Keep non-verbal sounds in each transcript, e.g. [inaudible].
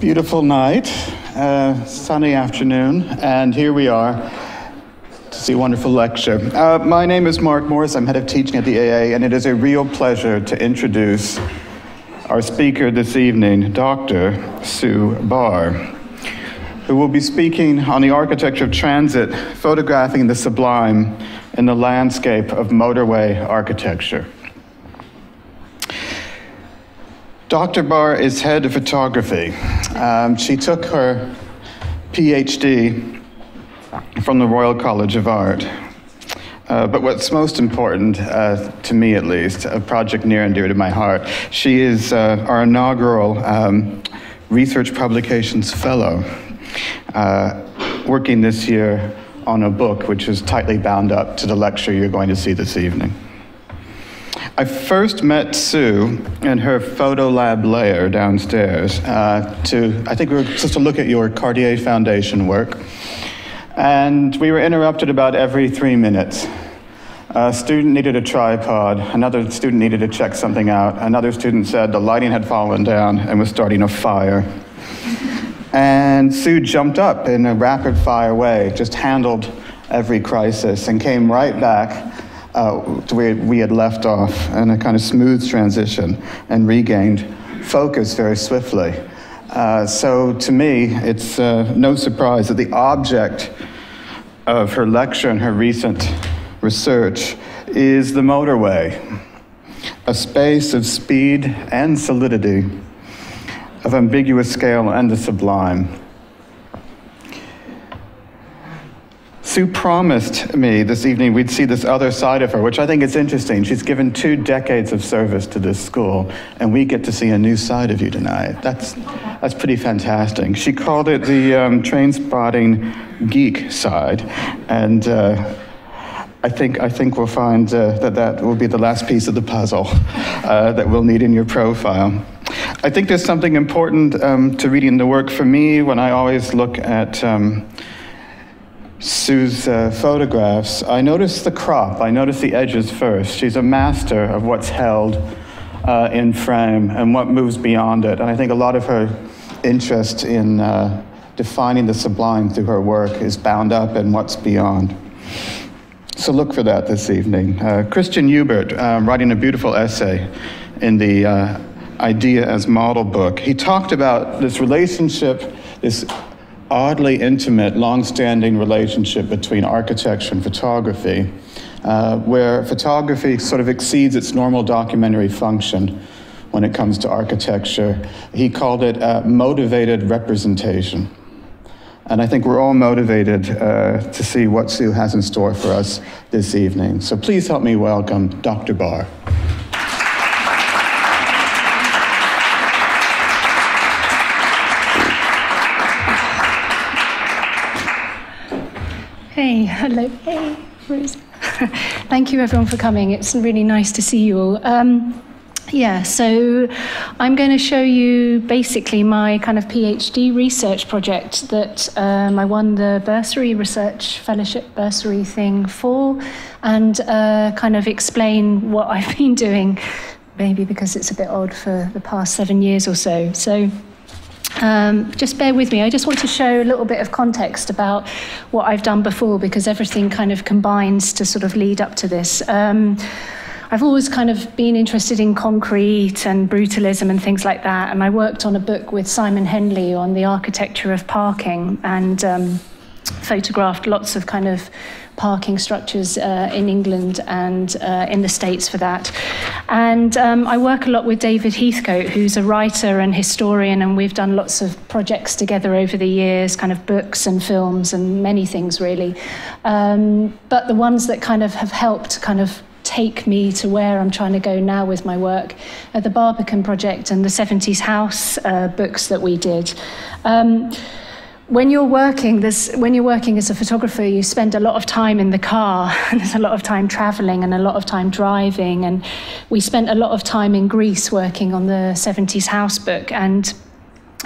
Beautiful night, uh, sunny afternoon, and here we are to see a wonderful lecture. Uh, my name is Mark Morris. I'm head of teaching at the AA, and it is a real pleasure to introduce our speaker this evening, Dr. Sue Barr, who will be speaking on the architecture of transit, photographing the sublime in the landscape of motorway architecture. Dr. Barr is head of photography. Um, she took her PhD from the Royal College of Art. Uh, but what's most important, uh, to me at least, a project near and dear to my heart, she is uh, our inaugural um, Research Publications Fellow, uh, working this year on a book which is tightly bound up to the lecture you're going to see this evening. I first met Sue in her photo lab layer downstairs uh, to, I think we were supposed to look at your Cartier Foundation work. And we were interrupted about every three minutes. A student needed a tripod, another student needed to check something out, another student said the lighting had fallen down and was starting a fire. And Sue jumped up in a rapid fire way, just handled every crisis, and came right back uh, to where we had left off in a kind of smooth transition and regained focus very swiftly. Uh, so to me, it's uh, no surprise that the object of her lecture and her recent research is the motorway, a space of speed and solidity, of ambiguous scale and the sublime. Sue promised me this evening we'd see this other side of her, which I think is interesting. She's given two decades of service to this school, and we get to see a new side of you tonight. That's, that's pretty fantastic. She called it the um, train spotting geek side, and uh, I think, I think we'll find uh, that that will be the last piece of the puzzle uh, that we'll need in your profile. I think there's something important um, to reading the work for me when I always look at um, Sue's uh, photographs, I noticed the crop, I noticed the edges first. She's a master of what's held uh, in frame and what moves beyond it. And I think a lot of her interest in uh, defining the sublime through her work is bound up in what's beyond. So look for that this evening. Uh, Christian Hubert, uh, writing a beautiful essay in the uh, Idea as Model book, he talked about this relationship, this oddly intimate, long-standing relationship between architecture and photography, uh, where photography sort of exceeds its normal documentary function when it comes to architecture. He called it uh, motivated representation. And I think we're all motivated uh, to see what Sue has in store for us this evening. So please help me welcome Dr. Barr. Hey, hello. Hey, Bruce. [laughs] Thank you everyone for coming. It's really nice to see you all. Um, yeah, so I'm going to show you basically my kind of PhD research project that um, I won the bursary research fellowship bursary thing for, and uh, kind of explain what [laughs] I've been doing, maybe because it's a bit odd for the past seven years or so. So um, just bear with me. I just want to show a little bit of context about what I've done before because everything kind of combines to sort of lead up to this. Um, I've always kind of been interested in concrete and brutalism and things like that. And I worked on a book with Simon Henley on the architecture of parking and um, photographed lots of kind of parking structures uh, in England and uh, in the States for that. And um, I work a lot with David Heathcote, who's a writer and historian, and we've done lots of projects together over the years, kind of books and films and many things really. Um, but the ones that kind of have helped kind of take me to where I'm trying to go now with my work are the Barbican Project and the 70s House uh, books that we did. Um, when you're working, there's, when you're working as a photographer, you spend a lot of time in the car, and [laughs] there's a lot of time traveling and a lot of time driving. And we spent a lot of time in Greece working on the 70s house book. And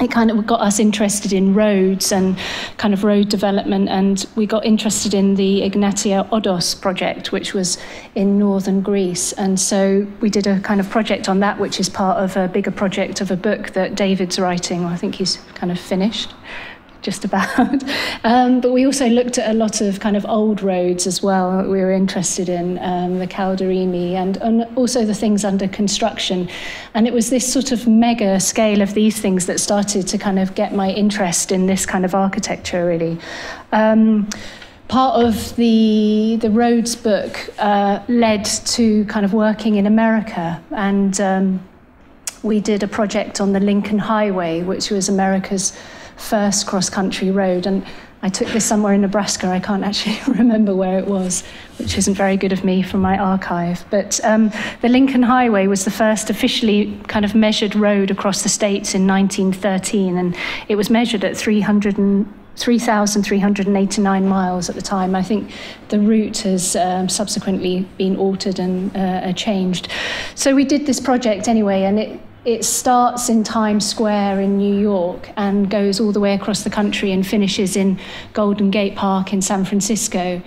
it kind of got us interested in roads and kind of road development. And we got interested in the Egnatia Odos project which was in northern Greece. And so we did a kind of project on that which is part of a bigger project of a book that David's writing. I think he's kind of finished just about. [laughs] Um, but we also looked at a lot of kind of old roads as well. We were interested in um, the Calderimi and, and also the things under construction. And it was this sort of mega scale of these things that started to kind of get my interest in this kind of architecture, really. Um, part of the the roads book uh, led to kind of working in America and um, we did a project on the Lincoln Highway, which was America's first cross country road. And I took this somewhere in Nebraska. I can't actually [laughs] remember where it was, which isn't very good of me from my archive. But um, the Lincoln Highway was the first officially kind of measured road across the states in 1913, and it was measured at 300 and 3,389 miles at the time. I think the route has um, subsequently been altered and uh, changed. So we did this project anyway, and it, it starts in Times Square in New York and goes all the way across the country and finishes in Golden Gate Park in San Francisco.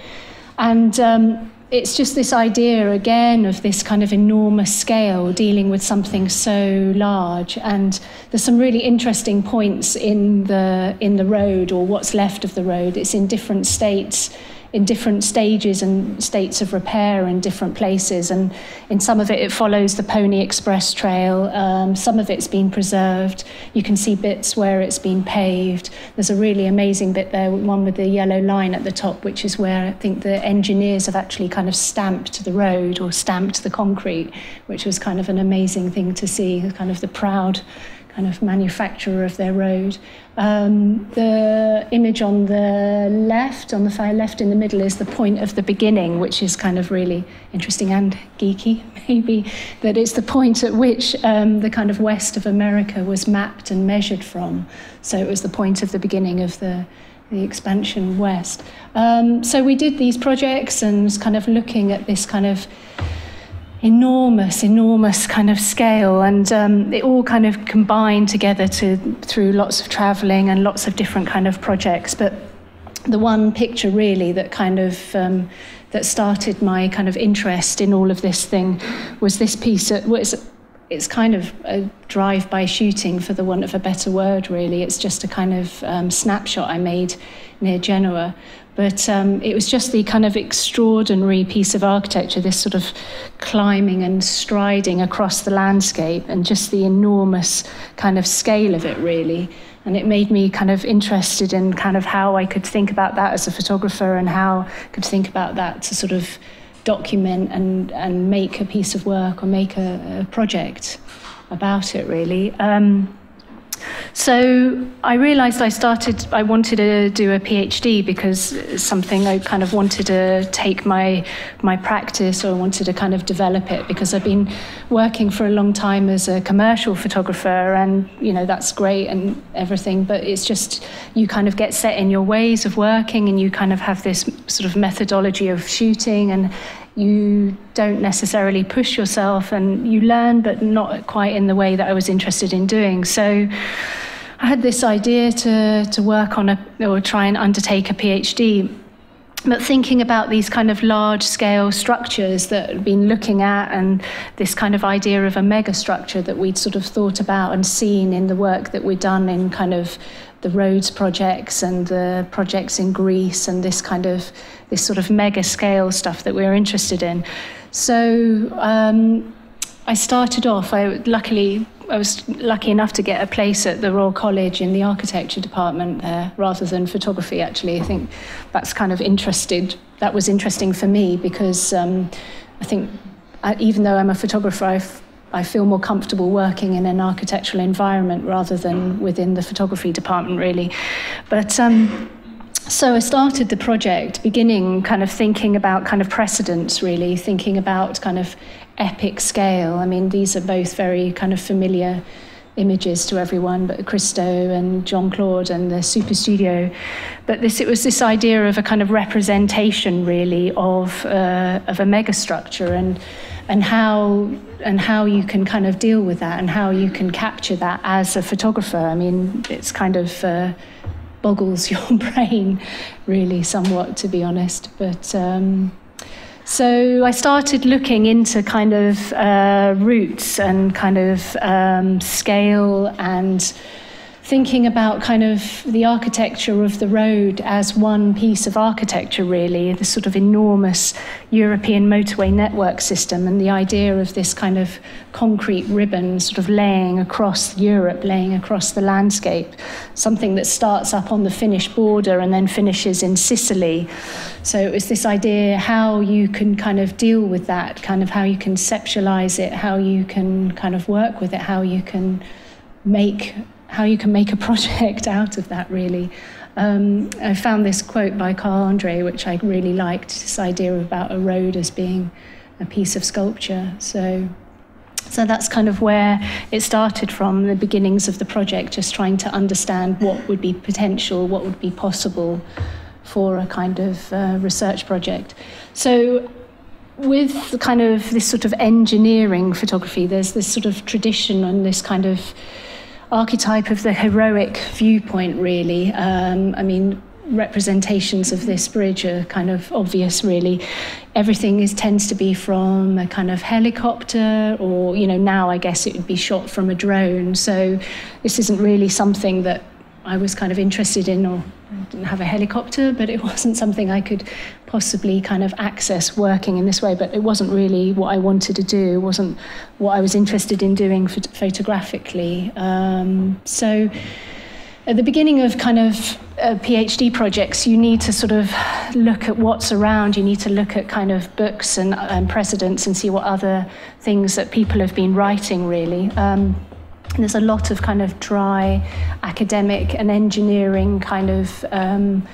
And um, it's just this idea again of this kind of enormous scale dealing with something so large and there's some really interesting points in the in the road or what's left of the road it's in different states in different stages and states of repair in different places. And in some of it, it follows the Pony Express Trail. Um, some of it's been preserved. You can see bits where it's been paved. There's a really amazing bit there, one with the yellow line at the top, which is where I think the engineers have actually kind of stamped the road or stamped the concrete, which was kind of an amazing thing to see, kind of the proud kind of manufacturer of their road. Um, the image on the left, on the far left in the middle, is the point of the beginning, which is kind of really interesting and geeky, [laughs] maybe, that it's the point at which um, the kind of west of America was mapped and measured from. So it was the point of the beginning of the the expansion west. Um, so we did these projects and kind of looking at this kind of enormous, enormous kind of scale, and um, it all kind of combined together to through lots of travelling and lots of different kind of projects. But the one picture really that kind of um, that started my kind of interest in all of this thing was this piece. That was it's kind of a drive-by shooting, for the want of a better word. Really, it's just a kind of um, snapshot I made near Genoa but um, it was just the kind of extraordinary piece of architecture, this sort of climbing and striding across the landscape, and just the enormous kind of scale of it, really. And it made me kind of interested in kind of how I could think about that as a photographer and how I could think about that to sort of document and, and make a piece of work or make a, a project about it, really. Um, so I realized I started, I wanted to do a PhD because it's something I kind of wanted to take my, my practice or I wanted to kind of develop it because I've been working for a long time as a commercial photographer and, you know, that's great and everything, but it's just, you kind of get set in your ways of working and you kind of have this sort of methodology of shooting and you don't necessarily push yourself and you learn, but not quite in the way that I was interested in doing. So I had this idea to, to work on a, or try and undertake a PhD. But thinking about these kind of large scale structures that I'd been looking at, and this kind of idea of a mega structure that we'd sort of thought about and seen in the work that we'd done in kind of the roads projects and the projects in Greece and this kind of this sort of mega scale stuff that we were interested in. So um, I started off. I luckily I was lucky enough to get a place at the Royal College in the architecture department there, rather than photography. Actually, I think that's kind of interested. That was interesting for me because um, I think I, even though I'm a photographer, I feel more comfortable working in an architectural environment rather than within the photography department, really. But um, so I started the project beginning kind of thinking about kind of precedents, really, thinking about kind of epic scale. I mean, these are both very kind of familiar images to everyone, but Christo and Jeanne-Claude and the Superstudio. But this, it was this idea of a kind of representation, really, of, uh, of a megastructure. And and how and how you can kind of deal with that and how you can capture that as a photographer. I mean, it's kind of uh, boggles [laughs] your brain, really, somewhat, to be honest. But um, so I started looking into kind of uh, routes and kind of um, scale and thinking about kind of the architecture of the road as one piece of architecture, really, the sort of enormous European motorway network system, and the idea of this kind of concrete ribbon sort of laying across Europe, laying across the landscape, something that starts up on the Finnish border and then finishes in Sicily. So it was this idea how you can kind of deal with that, kind of how you conceptualize it, how you can kind of work with it, how you can make how you can make a [laughs] project out of that, really. Um, I found this quote by Carl Andre, which I really liked this idea about a road as being a piece of sculpture. So, so that's kind of where it started from the beginnings of the project, just trying to understand what would be potential, what would be possible for a kind of uh, research project. So, with kind of this sort of engineering photography, there's this sort of tradition and this kind of archetype of the heroic viewpoint, really. Um, I mean, representations of this bridge are kind of obvious really everything is tends to be from a kind of helicopter or you know now i guess it would be shot from a drone so this isn't really something that i was kind of interested in or didn't have a helicopter, but it [laughs] wasn't something I could possibly kind of access working in this way. But it wasn't really what I wanted to do. It wasn't what I was interested in doing phot- photographically. Um, so at the beginning of kind of uh, PhD projects, you need to sort of look at what's around. You need to look at kind of books and, and precedents and see what other things that people have been writing, really. Um, there's a lot of kind of dry academic and engineering kind of um,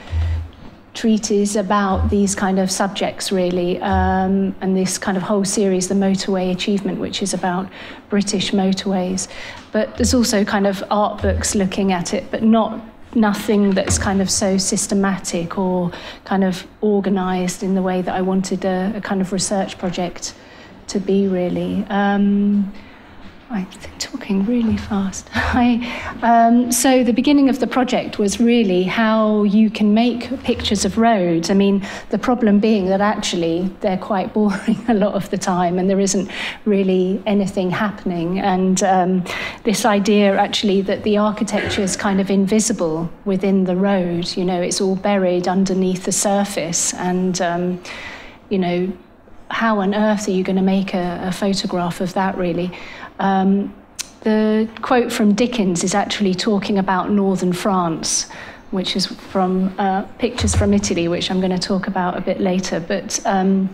treatises about these kind of subjects, really, um, and this kind of whole series, The Motorway Achievement, which is about British motorways. But there's also kind of art books looking at it, but not nothing that's kind of so systematic or kind of organized in the way that I wanted a, a kind of research project to be, really. Um, I'm talking really fast. [laughs] I, um, so the beginning of the project was really how you can make pictures of roads. I mean, the problem being that actually they're quite boring [laughs] a lot of the time, and there isn't really anything happening. And um, this idea actually that the architecture is kind of invisible within the road. You know, it's all buried underneath the surface, and um, you know, how on earth are you going to make a, a photograph of that really? Um, the quote from Dickens is actually talking about northern France, which is from uh, pictures from Italy, which I'm going to talk about a bit later. But um,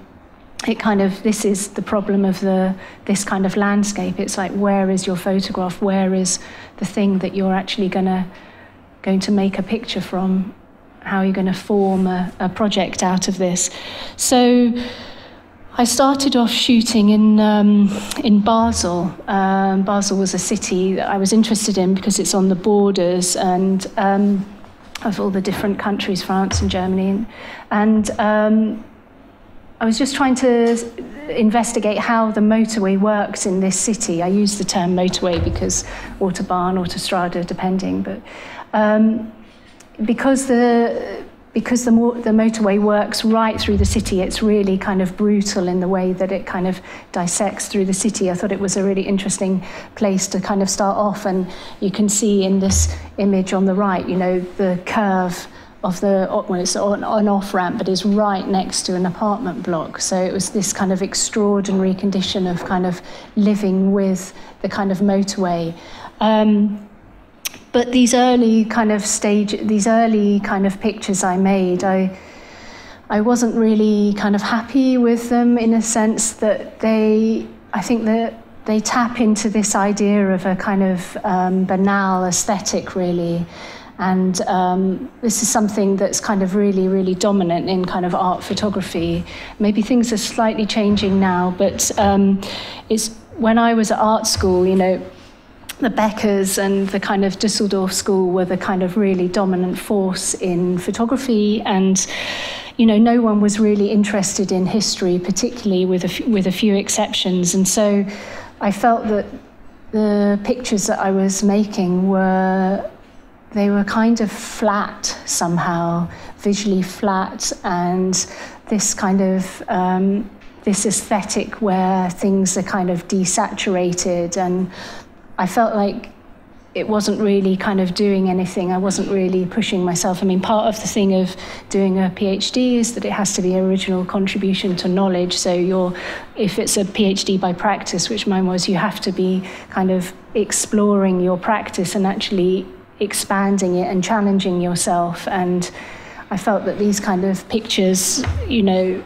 it kind of this is the problem of the this kind of landscape. It's like where is your photograph? Where is the thing that you're actually going to going to make a picture from? How are you going to form a, a project out of this? So. I started off shooting in um, in Basel. Um, Basel was a city that I was interested in because it's on the borders and um, of all the different countries, France and Germany, and um, I was just trying to investigate how the motorway works in this city. I use the term motorway because autobahn, or autostrada, depending, but um, because the because the, the motorway works right through the city, it's really kind of brutal in the way that it kind of dissects through the city. I thought it was a really interesting place to kind of start off, and you can see in this image on the right, you know, the curve of the well, it's on, an off ramp, but is right next to an apartment block. So it was this kind of extraordinary condition of kind of living with the kind of motorway. Um, but these early kind of stage, these early kind of pictures I made, I, I wasn't really kind of happy with them in a sense that they, I think that they tap into this idea of a kind of um, banal aesthetic, really. And um, this is something that's kind of really, really dominant in kind of art photography. Maybe things are slightly changing now, but um, it's when I was at art school, you know, the Bechers and the kind of Dusseldorf school were the kind of really dominant force in photography. And you know no one was really interested in history particularly with a, with a few exceptions. And so I felt that the pictures that I was making were they were kind of flat somehow visually flat. And this kind of um, this aesthetic where things are kind of desaturated and I felt like it wasn't really kind of doing anything. I wasn't really pushing myself. I mean, part of the thing of doing a PhD is that it has to be original contribution to knowledge. So you're, if it's a PhD by practice, which mine was, you have to be kind of exploring your practice and actually expanding it and challenging yourself. And I felt that these kind of pictures, you know,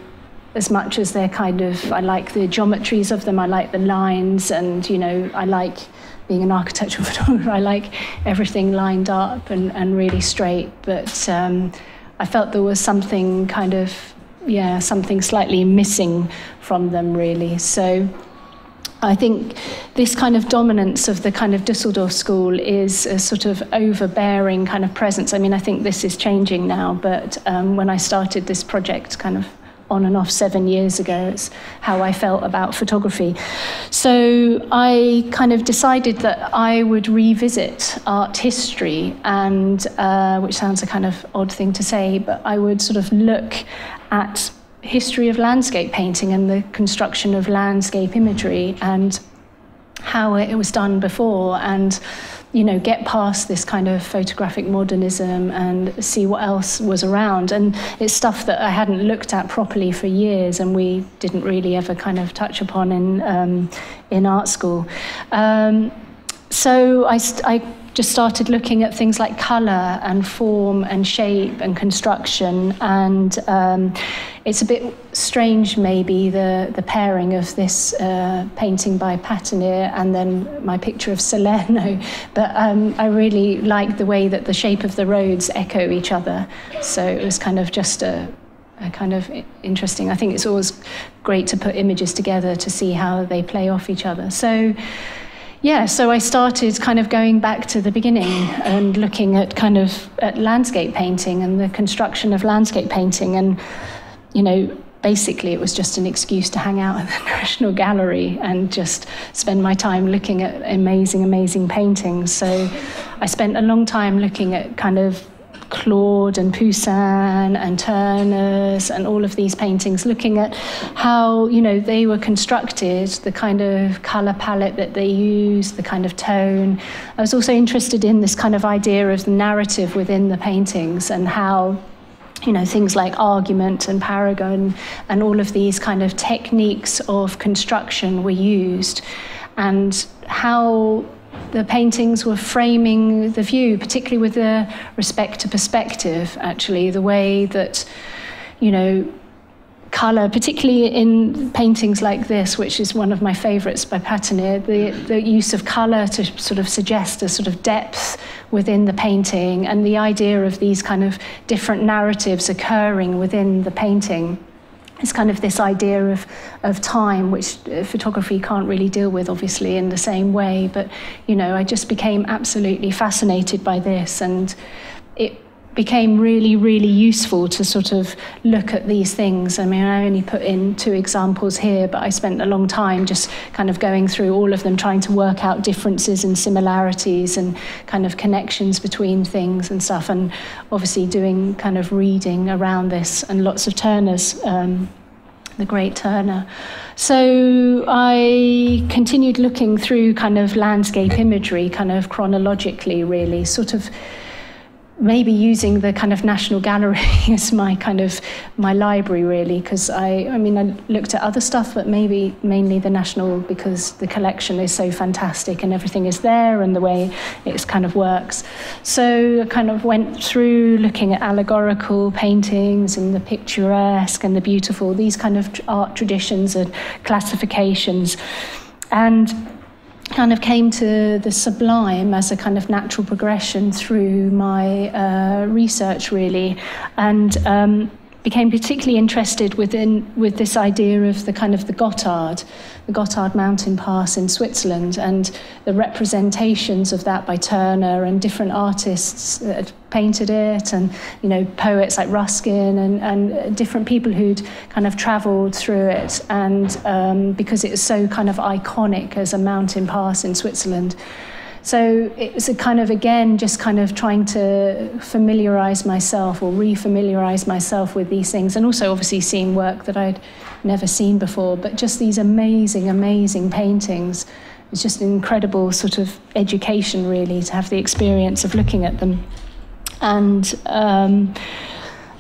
as much as they're kind of, I like the geometries of them, I like the lines, and, you know, I like being an architectural [laughs] photographer, I like everything lined up and, and really straight. But um, I felt there was something kind of, yeah, something slightly missing from them, really. So I think this kind of dominance of the kind of Dusseldorf school is a sort of overbearing kind of presence. I mean, I think this is changing now, but um, when I started this project, kind of on and off seven years ago. It's how I felt about photography. So I kind of decided that I would revisit art history, and uh, which sounds a kind of odd thing to say, but I would sort of look at history of landscape painting and the construction of landscape imagery and how it was done before and you know, get past this kind of photographic modernism and see what else was around. And it's stuff that I hadn't looked at properly for years, and we didn't really ever kind of touch upon in um, in art school. Um, so I, I just started looking at things like color and form and shape and construction. And um, it's a bit strange maybe the, the pairing of this uh, painting by Patinier and then my picture of Salerno. [laughs] But um, I really like the way that the shape of the roads echo each other. So it was kind of just a, a kind of interesting. I think it's always great to put images together to see how they play off each other. So yeah, so I started kind of going back to the beginning and looking at kind of at landscape painting and the construction of landscape painting. And, you know, basically it was just an excuse to hang out at the [laughs] National Gallery and just spend my time looking at amazing, amazing paintings. So I spent a long time looking at kind of Claude and Poussin and Turners and all of these paintings, looking at how you know they were constructed, the kind of color palette that they used, the kind of tone. I was also interested in this kind of idea of the narrative within the paintings and how you know things like argument and paragon and all of these kind of techniques of construction were used and how the paintings were framing the view, particularly with the respect to perspective, actually, the way that, you know, colour, particularly in paintings like this, which is one of my favourites by Patinier, the, the use of colour to sort of suggest a sort of depth within the painting and the idea of these kind of different narratives occurring within the painting it's kind of this idea of, of time, which uh, photography can't really deal with, obviously, in the same way. But, you know, I just became absolutely fascinated by this. And it became really, really useful to sort of look at these things. I mean, I only put in two examples here, but I spent a long time just kind of going through all of them, trying to work out differences and similarities and kind of connections between things and stuff. And obviously doing kind of reading around this and lots of Turner's. Um, the great Turner. So I continued looking through kind of landscape imagery, kind of chronologically, really, sort of maybe using the kind of National Gallery [laughs] as my kind of my library really because I I mean I looked at other stuff but maybe mainly the National because the collection is so fantastic and everything is there and the way it kind of works. So I kind of went through looking at allegorical paintings and the picturesque and the beautiful these kind of art traditions and classifications. And kind of came to the sublime as a kind of natural progression through my uh, research, really. And um, became particularly interested within with this idea of the kind of the Gotthard, the Gotthard mountain pass in Switzerland, and the representations of that by Turner and different artists that had painted it, and you know poets like Ruskin and, and different people who'd kind of travelled through it, and um, because it was so kind of iconic as a mountain pass in Switzerland. So it was a kind of, again, just kind of trying to familiarize myself or refamiliarize myself with these things. And also, obviously, seeing work that I'd never seen before, but just these amazing, amazing paintings. It's just an incredible sort of education, really, to have the experience of looking at them. And um,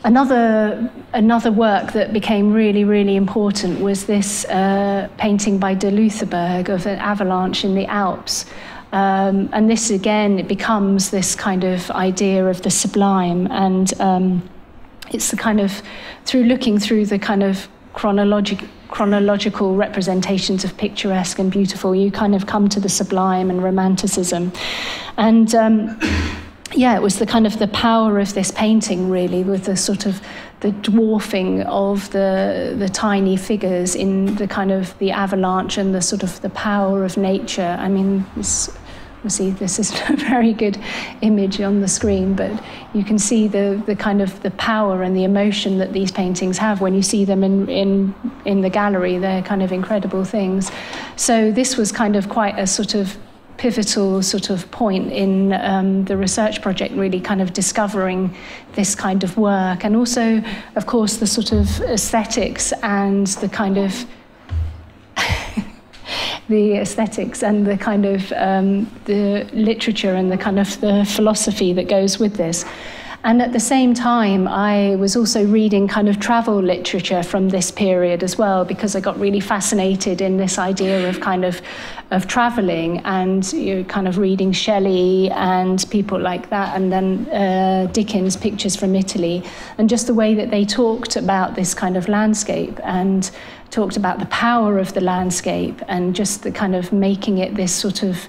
another another work that became really really important was this uh, painting by de Loutherbourg of an avalanche in the Alps. Um, and this again, it becomes this kind of idea of the sublime, and um, it's the kind of through looking through the kind of chronologic, chronological representations of picturesque and beautiful, you kind of come to the sublime and romanticism, and. Um, yeah, it was the kind of the power of this painting, really, with the sort of the dwarfing of the the tiny figures in the kind of the avalanche and the sort of the power of nature. I mean, it's see this is [laughs] a very good image on the screen, but you can see the, the kind of the power and the emotion that these paintings have when you see them in, in, in the gallery. They're kind of incredible things. So this was kind of quite a sort of pivotal sort of point in um, the research project, really kind of discovering this kind of work. And also, of course, the sort of aesthetics and the kind of the aesthetics and the kind of um, the literature and the kind of the philosophy that goes with this. And at the same time, I was also reading kind of travel literature from this period as well, because I got really fascinated in this idea of kind of of traveling and you know, kind of reading Shelley and people like that, and then uh, Dickens' pictures from Italy, and just the way that they talked about this kind of landscape and talked about the power of the landscape and just the kind of making it this sort of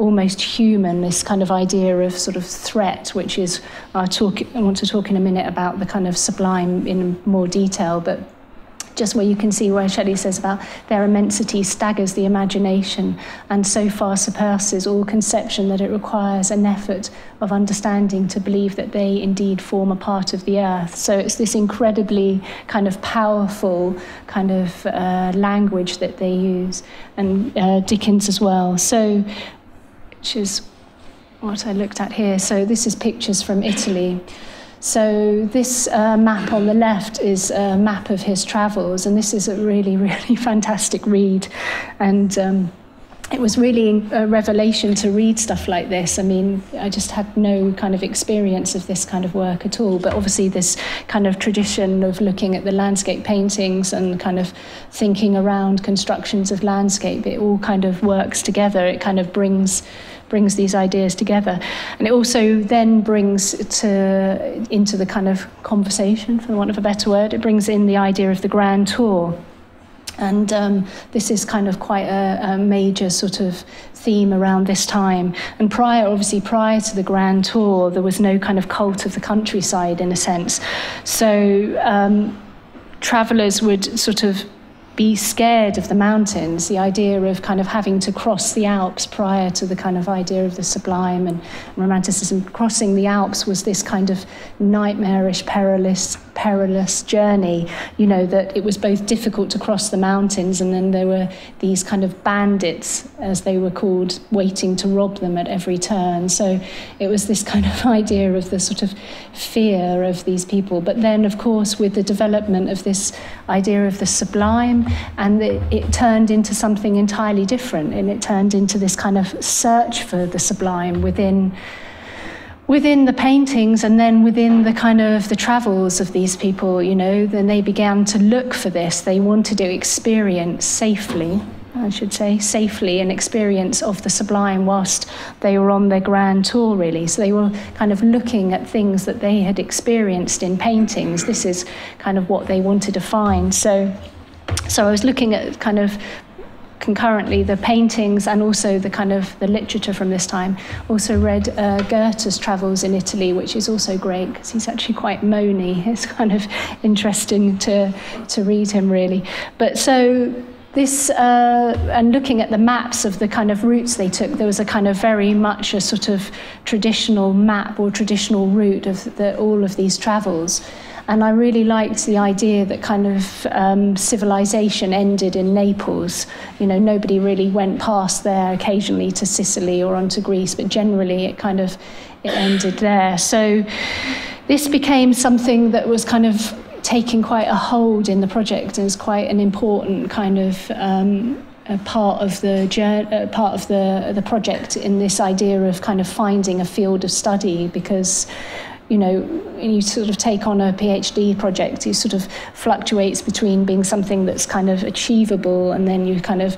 almost human, this kind of idea of sort of threat, which is, I, talk, I want to talk in a minute about the kind of sublime in more detail, but just where you can see where Shelley says about their immensity staggers the imagination and so far surpasses all conception that it requires an effort of understanding to believe that they indeed form a part of the earth. So it's this incredibly kind of powerful kind of uh, language that they use, and uh, Dickens as well. So, which is what I looked at here. So this is pictures from Italy. So this uh, map on the left is a map of his travels, and this is a really, [laughs] really fantastic read. And um, it was really a revelation to read stuff like this. I mean, I just had no kind of experience of this kind of work at all. But obviously, this kind of tradition of looking at the landscape paintings and kind of thinking around constructions of landscape, it all kind of works together. It kind of brings brings these ideas together. And it also then brings to, into the kind of conversation, for want of a better word, it brings in the idea of the grand tour. And um, this is kind of quite a, a, major sort of theme around this time. And prior, obviously, prior to the Grand Tour, there was no kind of cult of the countryside in a sense. So um, travellers would sort of be scared of the mountains, the idea of kind of having to cross the Alps prior to the kind of idea of the sublime and romanticism. Crossing the Alps was this kind of nightmarish, perilous, perilous journey, you know, that it was both difficult to cross the mountains and then there were these kind of bandits, as they were called, waiting to rob them at every turn. So it was this kind of [laughs] idea of the sort of fear of these people. But then, of course, with the development of this idea of the sublime, and it, it turned into something entirely different, and it turned into this kind of search for the sublime within within the paintings and then within the kind of the travels of these people you know then they began to look for this they wanted to experience safely I should say, safely an experience of the sublime whilst they were on their grand tour, really. So they were kind of looking at things that they had experienced in paintings. This is kind of what they wanted to find. So, so I was looking at kind of concurrently the paintings and also the kind of the literature from this time. Also read uh, Goethe's Travels in Italy, which is also great because he's actually quite moany. [laughs] It's kind of interesting to to read him really. But so this uh, and looking at the maps of the kind of routes they took, there was a kind of very much a sort of traditional map or traditional route of the, all of these travels. And I really liked the idea that kind of um, civilization ended in Naples. You know, nobody really went past there occasionally to Sicily or onto Greece, but generally it kind of it ended there. So this became something that was kind of taking quite a hold in the project and is quite an important kind of um, part of the uh, part of the the project in this idea of kind of finding a field of study because you know you sort of take on a PhD project it sort of fluctuates between being something that's kind of achievable and then you kind of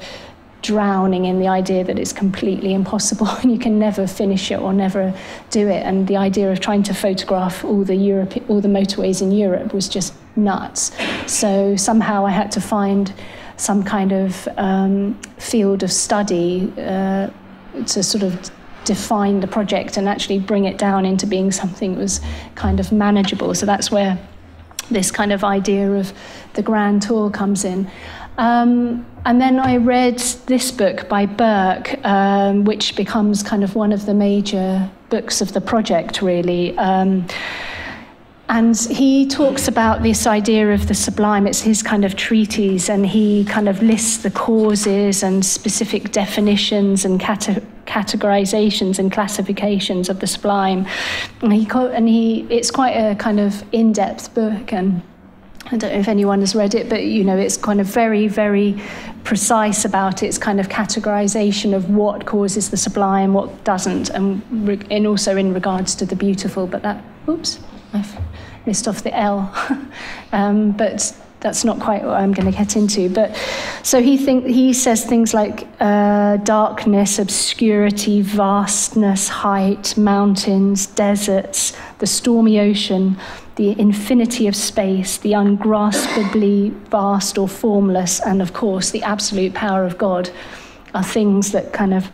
drowning in the idea that it's completely impossible [laughs] and you can never finish it or never do it. And the idea of trying to photograph all the Europe, all the motorways in Europe was just nuts. So somehow I had to find some kind of um, field of study uh, to sort of define the project and actually bring it down into being something that was kind of manageable. So that's where this kind of idea of the grand tour comes in. Um, and then I read this book by Burke, um, which becomes kind of one of the major books of the project, really. Um, and he talks about this idea of the sublime. It's his kind of treatise, and he kind of lists the causes and specific definitions and cate- categorizations and classifications of the sublime. And he, and he, it's quite a kind of in-depth book, and I don't know if anyone has read it, but you know, it's kind of very, very precise about its kind of categorization of what causes the sublime, what doesn't, and, and also in regards to the beautiful. But that, oops, I've missed off the L. [laughs] um, but that's not quite what I'm going to get into. But so he think he says things like uh, darkness, obscurity, vastness, height, mountains, deserts, the stormy ocean, the infinity of space, the ungraspably vast or formless, and of course the absolute power of God are things that kind of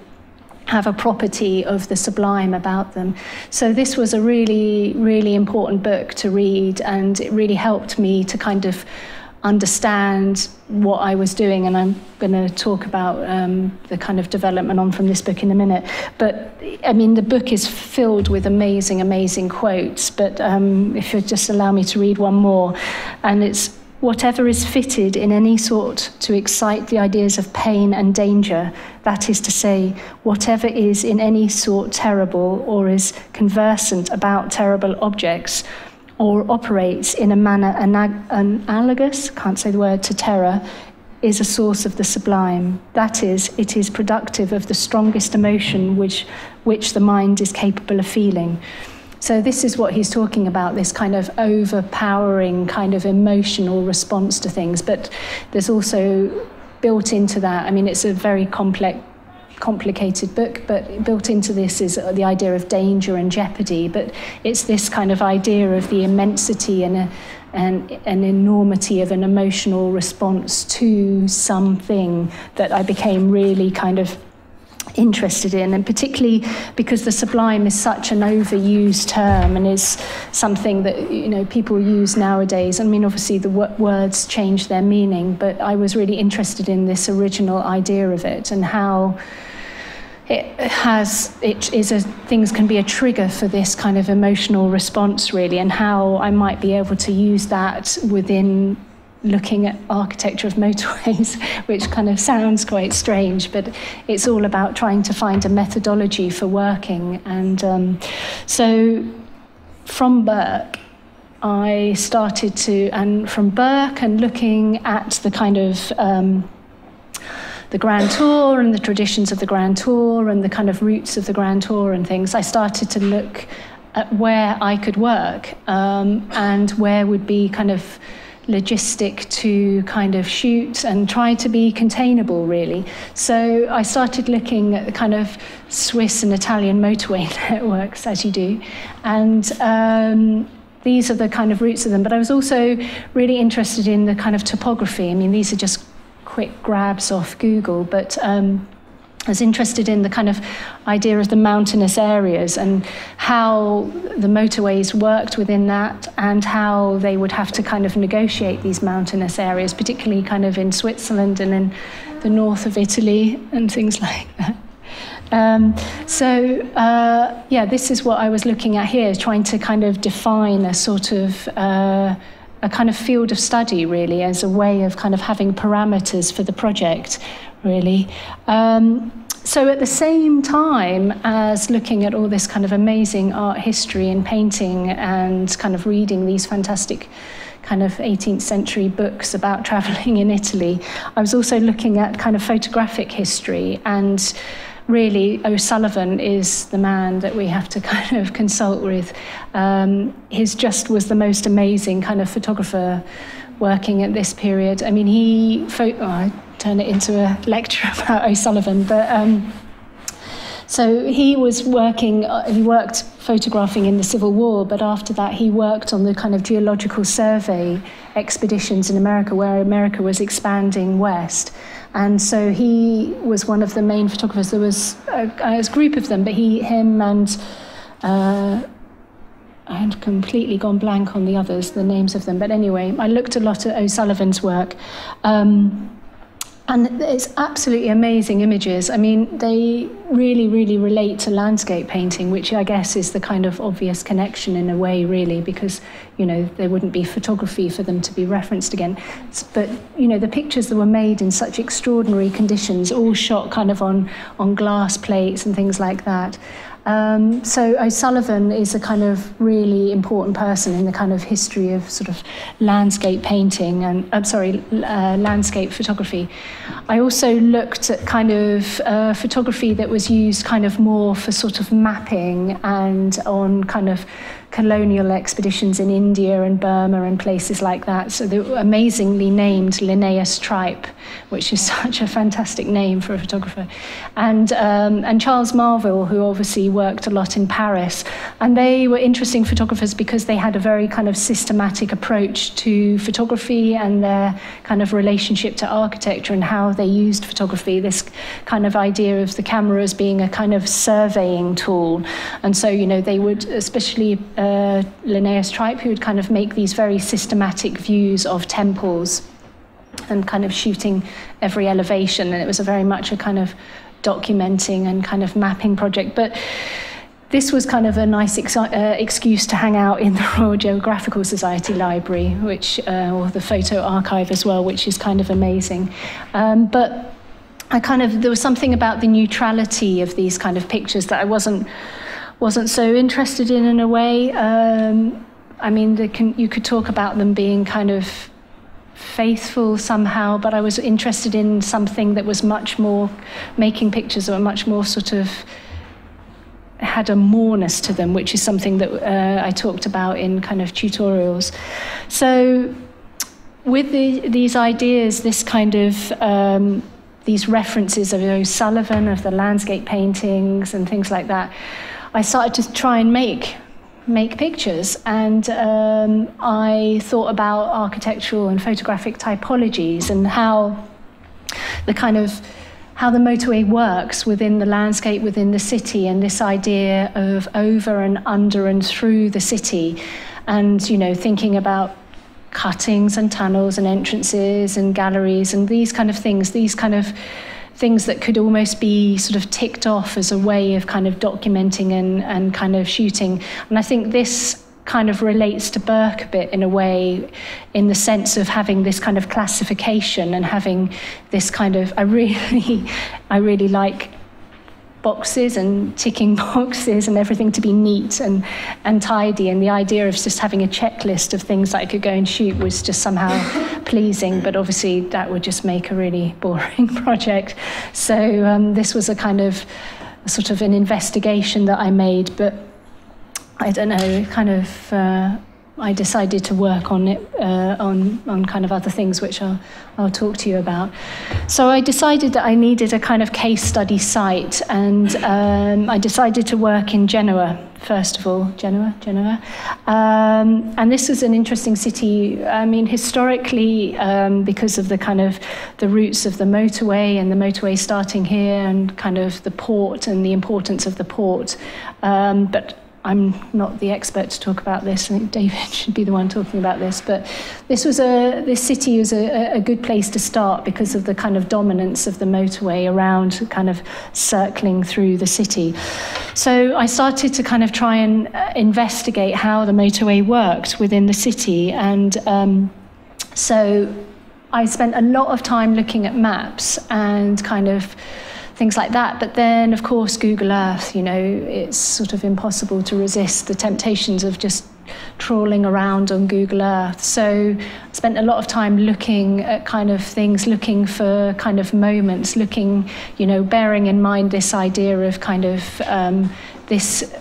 have a property of the sublime about them. So this was a really, really important book to read, and it really helped me to kind of understand what I was doing, and I'm going to talk about um, the kind of development on from this book in a minute. But I mean, the book is filled with amazing, amazing quotes. But um, if you just allow me to read one more, and it's whatever is fitted in any sort to excite the ideas of pain and danger, that is to say, whatever is in any sort terrible or is conversant about terrible objects or operates in a manner analogous, can't say the word, to terror, is a source of the sublime. That is, it is productive of the strongest emotion which, which the mind is capable of feeling. So, this is what he's talking about this kind of overpowering, kind of emotional response to things. But there's also built into that, I mean, it's a very complex complicated book, but built into this is uh, the idea of danger and jeopardy. But it's this kind of idea of the immensity and a, an enormity of an emotional response to something that I became really kind of interested in, and particularly because the sublime is such an overused term and is something that you know people use nowadays. I mean, obviously the words change their meaning, but I was really interested in this original idea of it and how it has it is a things can be a trigger for this kind of emotional response really and how I might be able to use that within looking at architecture of [laughs] motorways which kind of sounds quite strange but it's all about trying to find a methodology for working. And um, so from Burke I started to and from Burke and looking at the kind of um, the Grand Tour and the traditions of the Grand Tour and the kind of roots of the Grand Tour and things, I started to look at where I could work um, and where would be kind of logistic to kind of shoot and try to be containable really. So I started looking at the kind of Swiss and Italian motorway [laughs] networks as you do and um, these are the kind of routes of them but I was also really interested in the kind of topography. I mean these are just quick grabs off Google, but um, I was interested in the kind of idea of the mountainous areas and how the motorways worked within that and how they would have to kind of negotiate these mountainous areas, particularly kind of in Switzerland and in the north of Italy and things [laughs] like that. Um, so, uh, yeah, this is what I was looking at here, trying to kind of define a sort of uh, a kind of field of study, really, as a way of kind of having parameters for the project, really. Um, so, at the same time as looking at all this kind of amazing art history and painting and kind of reading these fantastic kind of 18th century books about [laughs] traveling in Italy, I was also looking at kind of photographic history and really O'Sullivan is the man that we have to [laughs] kind of consult with. Um, his just was the most amazing kind of photographer working at this period. I mean, he, oh, I turn it into a lecture [laughs] about O'Sullivan, but um, so he was working, uh, he worked photographing in the Civil War, but after that he worked on the kind of geological survey expeditions in America where America was expanding west. And so he was one of the main photographers. There was a, a group of them, but he, him, and uh, I had completely gone blank on the others, the names of them. But anyway, I looked a lot at O'Sullivan's work. Um, and it's absolutely amazing images. I mean, they really, really relate to landscape painting, which I guess is the kind of obvious connection in a way, really, because, you know, there wouldn't be photography for them to be referenced again. But, you know, the pictures that were made in such extraordinary conditions, all shot kind of on, on glass plates and things like that. Um, so O'Sullivan is a kind of really important person in the kind of history of sort of landscape painting and I'm sorry, uh, landscape photography. I also looked at kind of uh, photography that was used kind of more for sort of mapping and on kind of colonial expeditions in India and Burma and places like that. So the amazingly named Linnaeus Tripe, which is [laughs] such a fantastic name for a photographer. And, um, and Charles Marville, who obviously worked a lot in Paris. And they were interesting photographers because they had a very kind of systematic approach to photography and their kind of relationship to architecture and how they used photography, this kind of idea of the camera as being a kind of surveying tool. And so, you know, they would, especially uh, Linnaeus Tripe, who would kind of make these very systematic views of temples and kind of shooting every elevation. And it was a very much a kind of documenting and kind of mapping project. But this was kind of a nice ex- uh, excuse to hang out in the [laughs] Royal Geographical Society library, which, uh, or the photo archive as well, which is kind of amazing. Um, but I kind of, there was something about the neutrality of these kind of pictures that I wasn't wasn't so interested in in a way. Um, I mean, can, you could talk about them being kind of faithful somehow, but I was interested in something that was much more making pictures that were much more sort of had a moreness to them, which is something that uh, I talked about in kind of tutorials. So, with the, these ideas, this kind of um, these references of O'Sullivan, of the landscape paintings and things like that, I started to try and make make pictures and um, I thought about architectural and photographic typologies and how the kind of how the motorway works within the landscape within the city and this idea of over and under and through the city and you know thinking about cuttings and tunnels and entrances and galleries and these kind of things these kind of things that could almost be sort of ticked off as a way of kind of documenting and, and kind of shooting. And I think this kind of relates to Burke a bit in a way, in the sense of having this kind of classification and having this kind of. I really, [laughs] I really like boxes and ticking [laughs] boxes and everything to be neat and, and tidy. And the idea of just having a checklist of things that I could go and shoot was just somehow [laughs] pleasing, but obviously that would just make a really [laughs] boring project. So um, this was a kind of a sort of an investigation that I made, but I don't know, kind of. Uh, I decided to work on it, uh, on, on kind of other things which I'll, I'll talk to you about. So I decided that I needed a kind of case study site, and um, I decided to work in Genoa, first of all. Genoa, Genoa. Um, and this is an interesting city. I mean, historically, um, because of the kind of the routes of the motorway and the motorway starting here and kind of the port and the importance of the port. Um, but I'm not the expert to talk about this. I think David [laughs] should be the one talking about this. But this was a this city was a, a good place to start because of the kind of dominance of the motorway around, kind of circling through the city. So I started to kind of try and uh, investigate how the motorway worked within the city, and um, so I spent a lot of time looking at maps and kind of things like that. But then, of course, Google Earth, you know, it's sort of impossible to resist the temptations of just trawling around on Google Earth. So I spent a lot of time looking at kind of things, looking for kind of moments, looking, you know, bearing in mind this idea of kind of um, this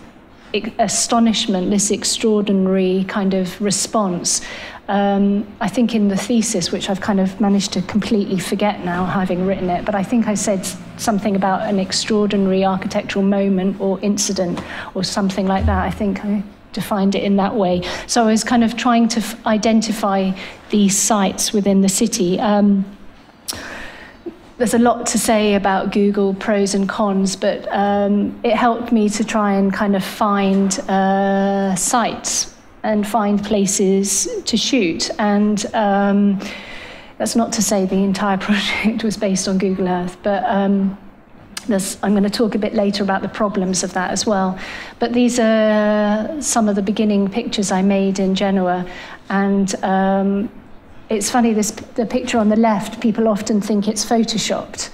astonishment, this extraordinary kind of response um, I think in the thesis, which I've kind of managed to completely forget now, having written it, but I think I said something about an extraordinary architectural moment or incident or something like that. I think I defined it in that way. So I was kind of trying to identify these sites within the city. Um, there's a lot to say about Google pros and cons, but um, it helped me to try and kind of find uh, sites and find places to shoot. And um, that's not to say the entire [laughs] project was based on Google Earth, but um, I'm going to talk a bit later about the problems of that as well. But these are some of the beginning pictures I made in Genoa. And um, it's funny, this, the picture on the left, people often think it's photoshopped,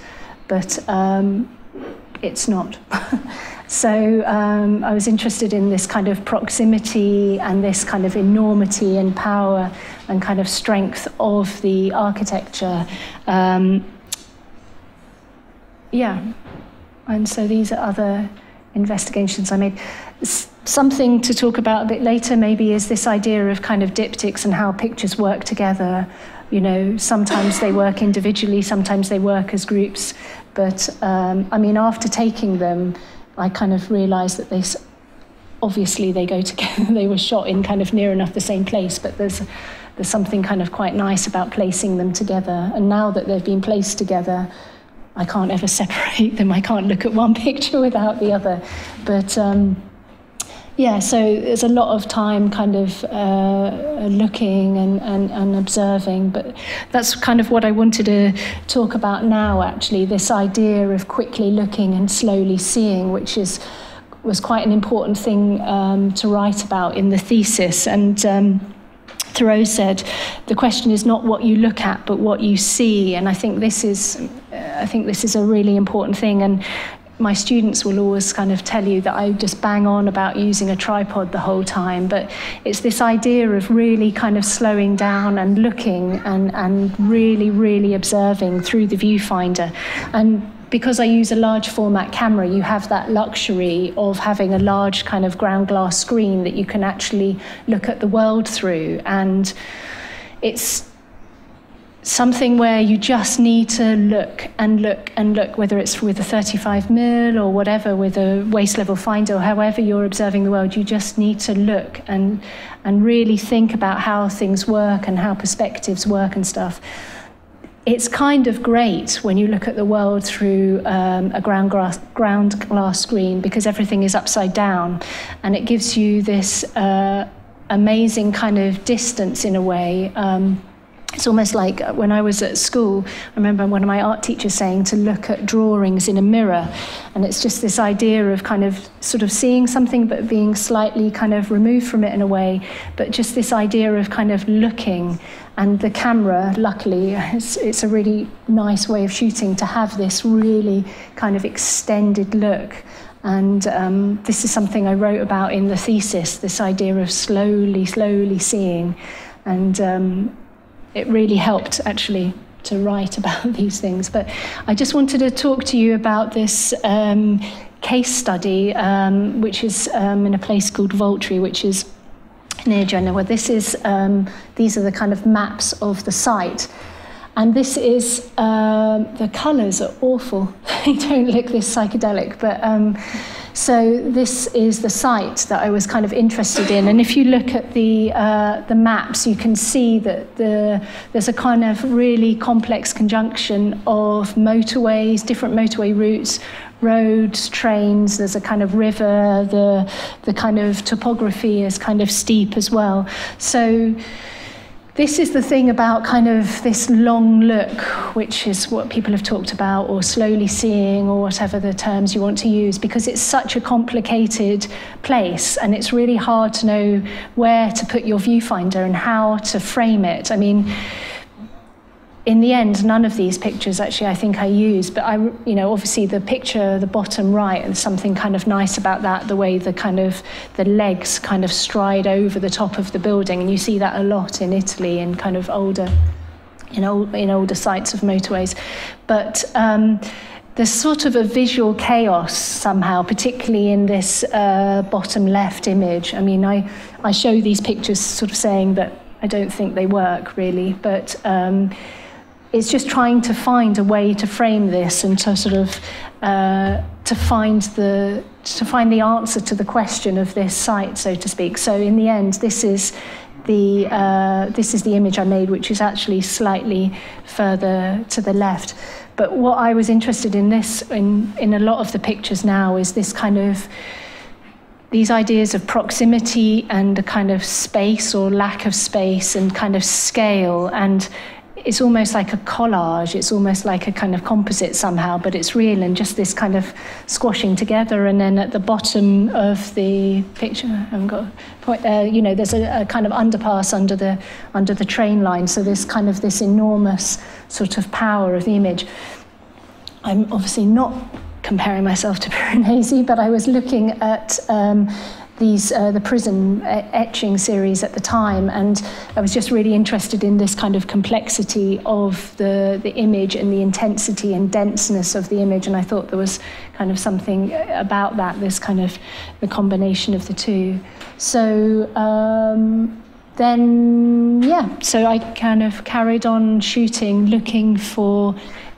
but um, it's not. [laughs] So um, I was interested in this kind of proximity and this kind of enormity and power and kind of strength of the architecture. Um, yeah, and so these are other investigations I made. something to talk about a bit later maybe is this idea of kind of diptychs and how pictures work together. You know, sometimes they work individually, sometimes they work as groups. But um, I mean, after taking them, I kind of realised that they obviously they go together. [laughs] they were shot in kind of near enough the same place, but there's there's something kind of quite nice about placing them together. And now that they've been placed together, I can't ever [laughs] separate them. I can't look at one [laughs] picture without the other. But um, yeah, so there's a lot of time kind of uh, looking and, and, and observing, but that's kind of what I wanted to talk about now, actually, this idea of quickly looking and slowly seeing, which is was quite an important thing um, to write about in the thesis. And um, Thoreau said, the question is not what you look at, but what you see. And I think this is, I think this is a really important thing. And my students will always kind of tell you that I just bang on about using a tripod the whole time, but it's this idea of really kind of slowing down and looking and, and really, really observing through the viewfinder. And because I use a large format camera, you have that luxury of having a large kind of ground glass screen that you can actually look at the world through. And it's something where you just need to look and look and look, whether it's with a 35 mil or whatever, with a waist level finder, or however you're observing the world, you just need to look and, and really think about how things work and how perspectives work and stuff. It's kind of great when you look at the world through um, a ground glass, ground glass screen because everything is upside down and it gives you this uh, amazing kind of distance in a way. Um, it's almost like when I was at school, I remember one of my art teachers saying to look at drawings in a mirror. And it's just this idea of kind of sort of seeing something but being slightly kind of removed from it in a way, but just this idea of kind of looking. And the camera, luckily, it's, it's a really nice way of shooting to have this really kind of extended look. And um, this is something I wrote about in the thesis this idea of slowly, slowly seeing. And um, it really helped actually to write [laughs] about these things. But I just wanted to talk to you about this um, case study, um, which is um, in a place called Voltri, which is near Genoa. This is, um, these are the kind of maps of the site. And this is, um, the colours are awful. [laughs] they don't look this psychedelic, but um, so this is the site that I was kind of interested in. And if you look at the, uh, the maps, you can see that the, there's a kind of really complex conjunction of motorways, different motorway routes, roads, trains, there's a kind of river, the, the kind of topography is kind of steep as well. So this is the thing about kind of this long look, which is what people have talked about, or slowly seeing, or whatever the terms you want to use, because it's such a complicated place and it's really hard to know where to put your viewfinder and how to frame it. I mean, in the end, none of these pictures actually I think I used, but I, you know, obviously the picture, the bottom right, and something kind of nice about that, the way the kind of the legs kind of stride over the top of the building, and you see that a lot in Italy in kind of older, in old, in older sites of motorways, but. Um, there's sort of a visual chaos somehow, particularly in this uh, bottom left image. I mean, I, I show these pictures sort of saying that I don't think they work really, but um, it's just trying to find a way to frame this and to sort of uh, to find the to find the answer to the question of this site, so to speak. So in the end, this is the uh, this is the image I made, which is actually slightly further to the left. But what I was interested in this in in a lot of the pictures now is this kind of these ideas of proximity and a kind of space or lack of space and kind of scale and it's almost like a collage. It's almost like a kind of composite somehow, but it's real and just this kind of squashing together. And then at the bottom of the picture, I haven't got point, uh, you know, there's a, a kind of underpass under the under the train line. So there's kind of this enormous sort of power of the image. I'm obviously not comparing myself to [laughs] Piranesi, but I was looking at. Um, these uh, the prison etching series at the time, and I was just really interested in this kind of complexity of the the image and the intensity and denseness of the image, and I thought there was kind of something about that, this kind of the combination of the two. So. Um, then, yeah, so I kind of carried on shooting, looking for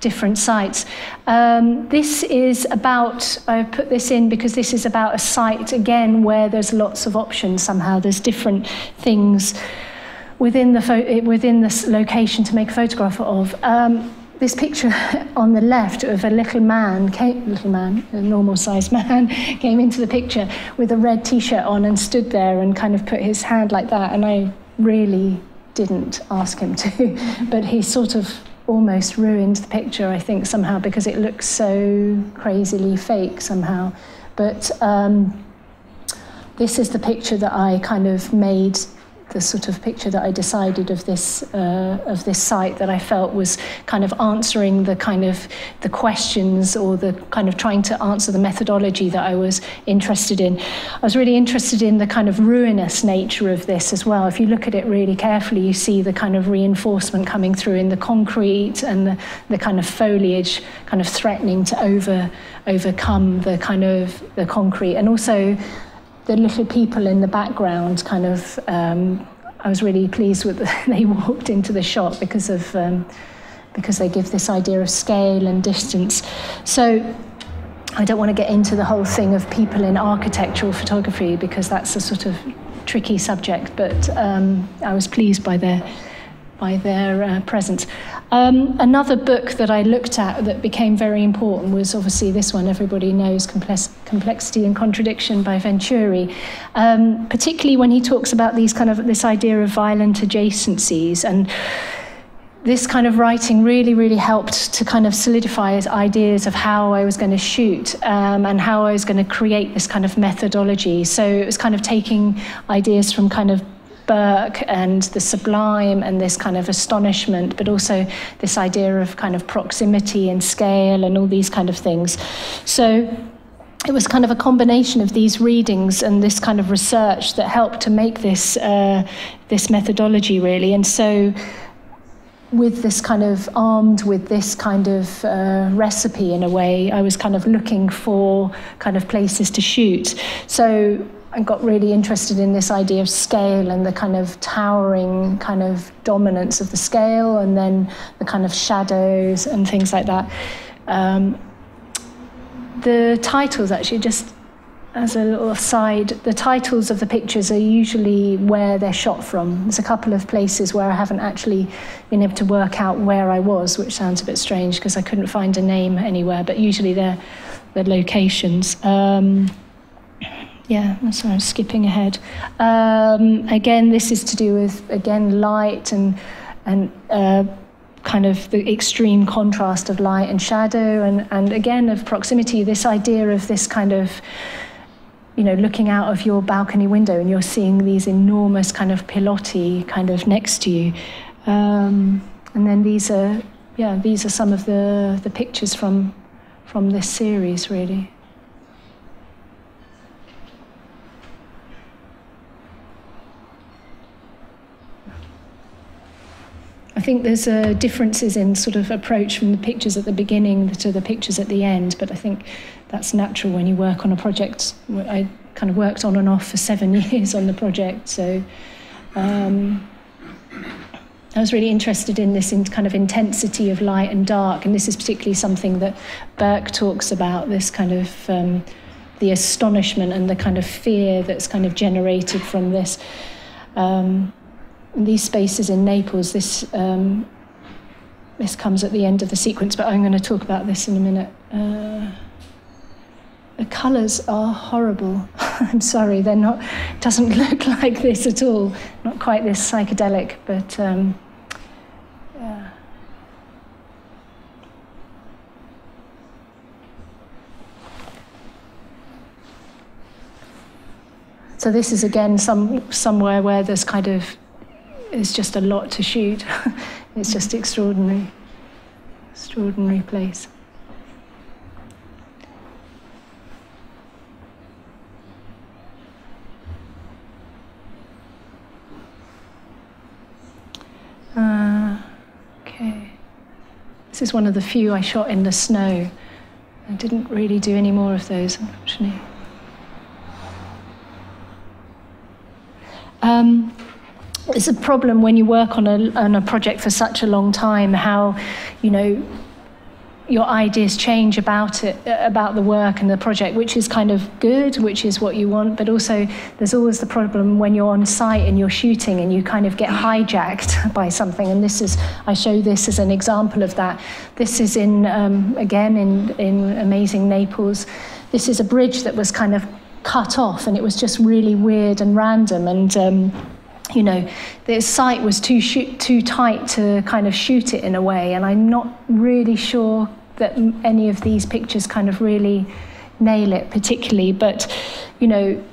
different sites. Um, this is about, I put this in because this is about a site, again, where there's lots of options somehow. There's different things within the, within the location to make a photograph of. Um, this picture [laughs] on the left of a little man, came, little man, a normal sized [laughs] man, came into the picture with a red t shirt on and stood there and kind of put his hand like that. And I really didn't ask him to, [laughs] but he sort of almost ruined the picture, I think, somehow, because it looks so crazily fake somehow. But um, this is the picture that I kind of made the sort of picture that I decided of this uh, of this site that I felt was kind of answering the kind of the questions or the kind of trying to answer the methodology that I was interested in. I was really interested in the kind of ruinous nature of this as well. If you look at it really carefully, you see the kind of reinforcement coming through in the concrete and the, the kind of foliage kind of threatening to over overcome the kind of the concrete and also the little people in the background kind of um, I was really pleased with [laughs] they walked into the shot because of um, because they give this idea of scale and distance. So I don't want to get into the whole thing of people in architectural photography because that's a sort of tricky subject, but um, I was pleased by their by their uh, presence. Um, another book that I looked at that became very important was obviously this one, everybody knows Complex- Complexity and Contradiction by Venturi, um, particularly when he talks about these kind of this idea of violent adjacencies and this kind of writing really, really helped to kind of solidify his ideas of how I was going to shoot um, and how I was going to create this kind of methodology. So it was kind of taking ideas from kind of Burke and the sublime and this kind of astonishment, but also this idea of kind of proximity and scale and all these kind of things. So it was kind of a combination of these readings and this kind of research that helped to make this uh, this methodology really. And so with this kind of armed with this kind of uh, recipe in a way, I was kind of looking for kind of places to shoot. So I got really interested in this idea of scale and the kind of towering kind of dominance of the scale, and then the kind of shadows and things like that. Um, the titles actually just as a little aside, the titles of the pictures are usually where they're shot from. There's a couple of places where I haven't actually been able to work out where I was, which sounds a bit strange because I couldn't find a name anywhere, but usually they're the locations. Um, yeah, I'm sorry, I'm skipping ahead. Um, again, this is to do with, again, light and, and uh, kind of the extreme contrast of light and shadow, and, and again, of proximity, this idea of this kind of you know, looking out of your balcony window and you're seeing these enormous kind of pilotti kind of next to you. Um, and then these are, yeah, these are some of the, the pictures from, from this series, really. Think there's uh, differences in sort of approach from the pictures at the beginning to the pictures at the end, but I think that's natural when you work on a project. I kind of worked on and off for seven [laughs] years on the project, so um, I was really interested in this in kind of intensity of light and dark, and this is particularly something that Burke talks about. This kind of um, the astonishment and the kind of fear that's kind of generated from this. Um, these spaces in Naples, this um, this comes at the end of the sequence, but I'm going to talk about this in a minute. Uh, the colours are horrible. [laughs] I'm sorry, they're not. Doesn't [laughs] look like this at all. Not quite this psychedelic, but. Um, yeah. So this is again some somewhere where there's kind of is just a lot to shoot. [laughs] it's just extraordinary, extraordinary place. Uh, okay. This is one of the few I shot in the snow. I didn't really do any more of those, unfortunately. Um, it's a problem when you work on a, on a project for such a long time, how, you know, your ideas change about it, about the work and the project, which is kind of good, which is what you want, but also there's always the problem when you're on site and you're shooting and you kind of get hijacked [laughs] by something. And this is, I show this as an example of that. This is in, um, again, in, in amazing Naples. This is a bridge that was kind of cut off and it was just really weird and random. And, um, you know, the site was too shoot, too tight to kind of shoot it in a way, and I'm not really sure that any of these pictures kind of really nail it particularly. But you know,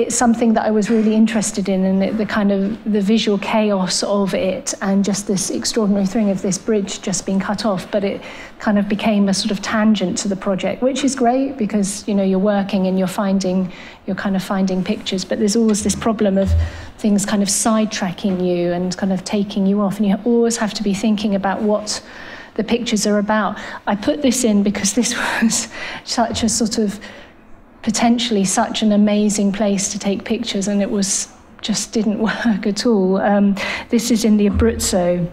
it's something that I was really interested in, and the, the, kind of the visual chaos of it, and just this extraordinary thing of this bridge just being cut off. But it kind of became a sort of tangent to the project, which is great because you know you're working and you're finding, you're kind of finding pictures. But there's always this problem of things kind of sidetracking you and kind of taking you off, and you always have to be thinking about what the pictures are about. I put this in because this [laughs] was such a sort of potentially such an amazing place to take pictures, and it was just didn't [laughs] work at all. Um, this is in the Abruzzo,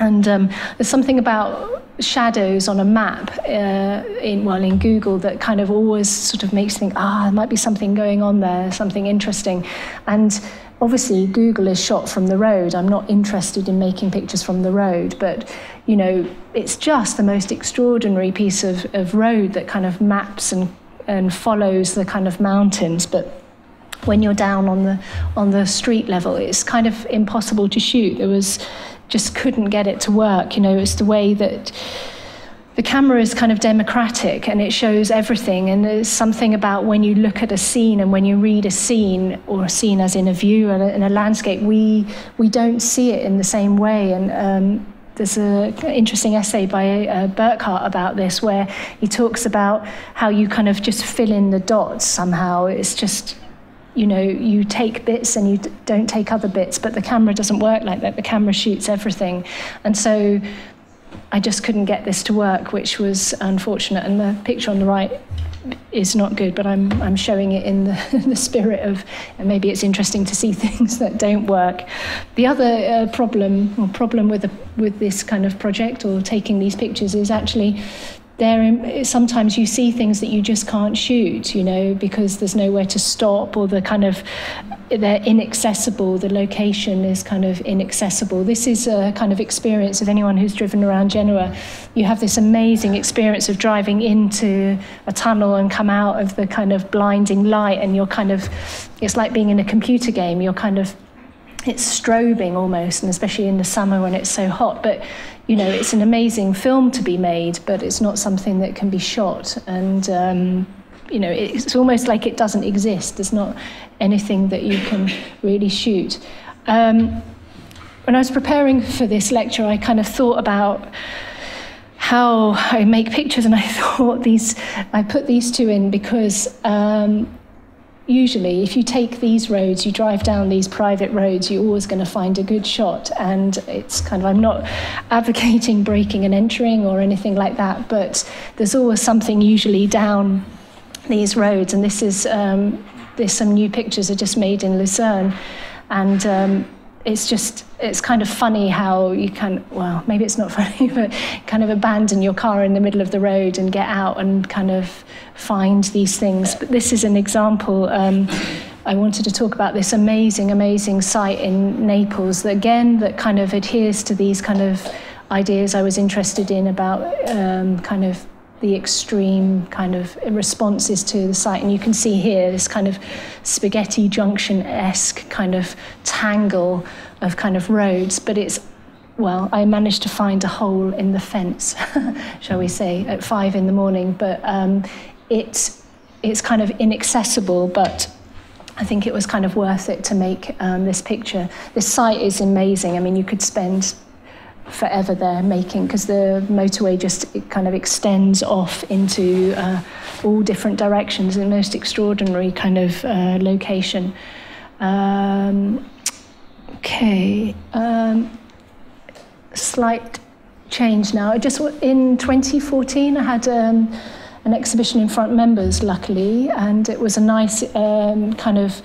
and um, there's something about shadows on a map uh, in well in Google that kind of always sort of makes you think ah there might be something going on there something interesting. And obviously Google is shot from the road. I'm not interested in making pictures from the road but you know it's just the most extraordinary piece of, of road that kind of maps and and follows the kind of mountains, but when you're down on the on the street level, it's kind of impossible to shoot. There was just couldn't get it to work. You know, it's the way that the camera is kind of democratic and it shows everything. And there's something about when you look at a scene and when you read a scene, or a scene as in a view and a, in a landscape, we we don't see it in the same way. And um, there's an interesting essay by uh, Burckhardt about this where he talks about how you kind of just fill in the dots somehow. It's just, you know, you take bits and you don't take other bits, but the camera doesn't work like that. The camera shoots everything. And so I just couldn't get this to work, which was unfortunate. And the picture on the right is not good, but I'm, I'm showing it in the, [laughs] the spirit of, maybe it's interesting to see [laughs] things that don't work. The other uh, problem, or problem with, with this kind of project or taking these pictures is actually there sometimes you see things that you just can't shoot you know because there's nowhere to stop or the kind of they're inaccessible the location is kind of inaccessible. This is a kind of experience of anyone who's driven around Genoa. You have this amazing experience of driving into a tunnel and come out of the kind of blinding light and you're kind of it's like being in a computer game. You're kind of it's strobing almost and especially in the summer when it's so hot but you know, it's an amazing film to be made, but it's not something that can be shot. And, um, you know, it's almost like it doesn't exist. There's not anything that you can really shoot. Um, when I was preparing for this lecture, I kind of thought about how I make pictures, and I [laughs] thought these, I put these two in because um, usually if you take these roads you drive down these private roads you're always going to find a good shot. And it's kind of i'm not advocating breaking and entering or anything like that but there's always something usually down these roads. And this is um, there's some new pictures are just made in lucerne. And um, it's just it's kind of funny how you can well maybe it's not [laughs] funny but kind of abandon your car in the middle of the road and get out and kind of find these things. But this is an example um, I wanted to talk about this amazing amazing site in Naples that again that kind of adheres to these kind of ideas I was interested in about um, kind of the extreme kind of responses to the site. And you can see here this kind of spaghetti junction esque kind of tangle of kind of roads, but it's well, I managed to find a hole in the fence, [laughs] shall we say, at five in the morning. But um, it's it's kind of inaccessible, but I think it was kind of worth it to make um, this picture. This site is amazing. I mean, you could spend forever they're making because the motorway just kind of extends off into uh, all different directions. The most extraordinary kind of uh, location. Um, okay um, slight change now. I just in 2014 I had um, an exhibition in front members luckily and it was a nice um, kind of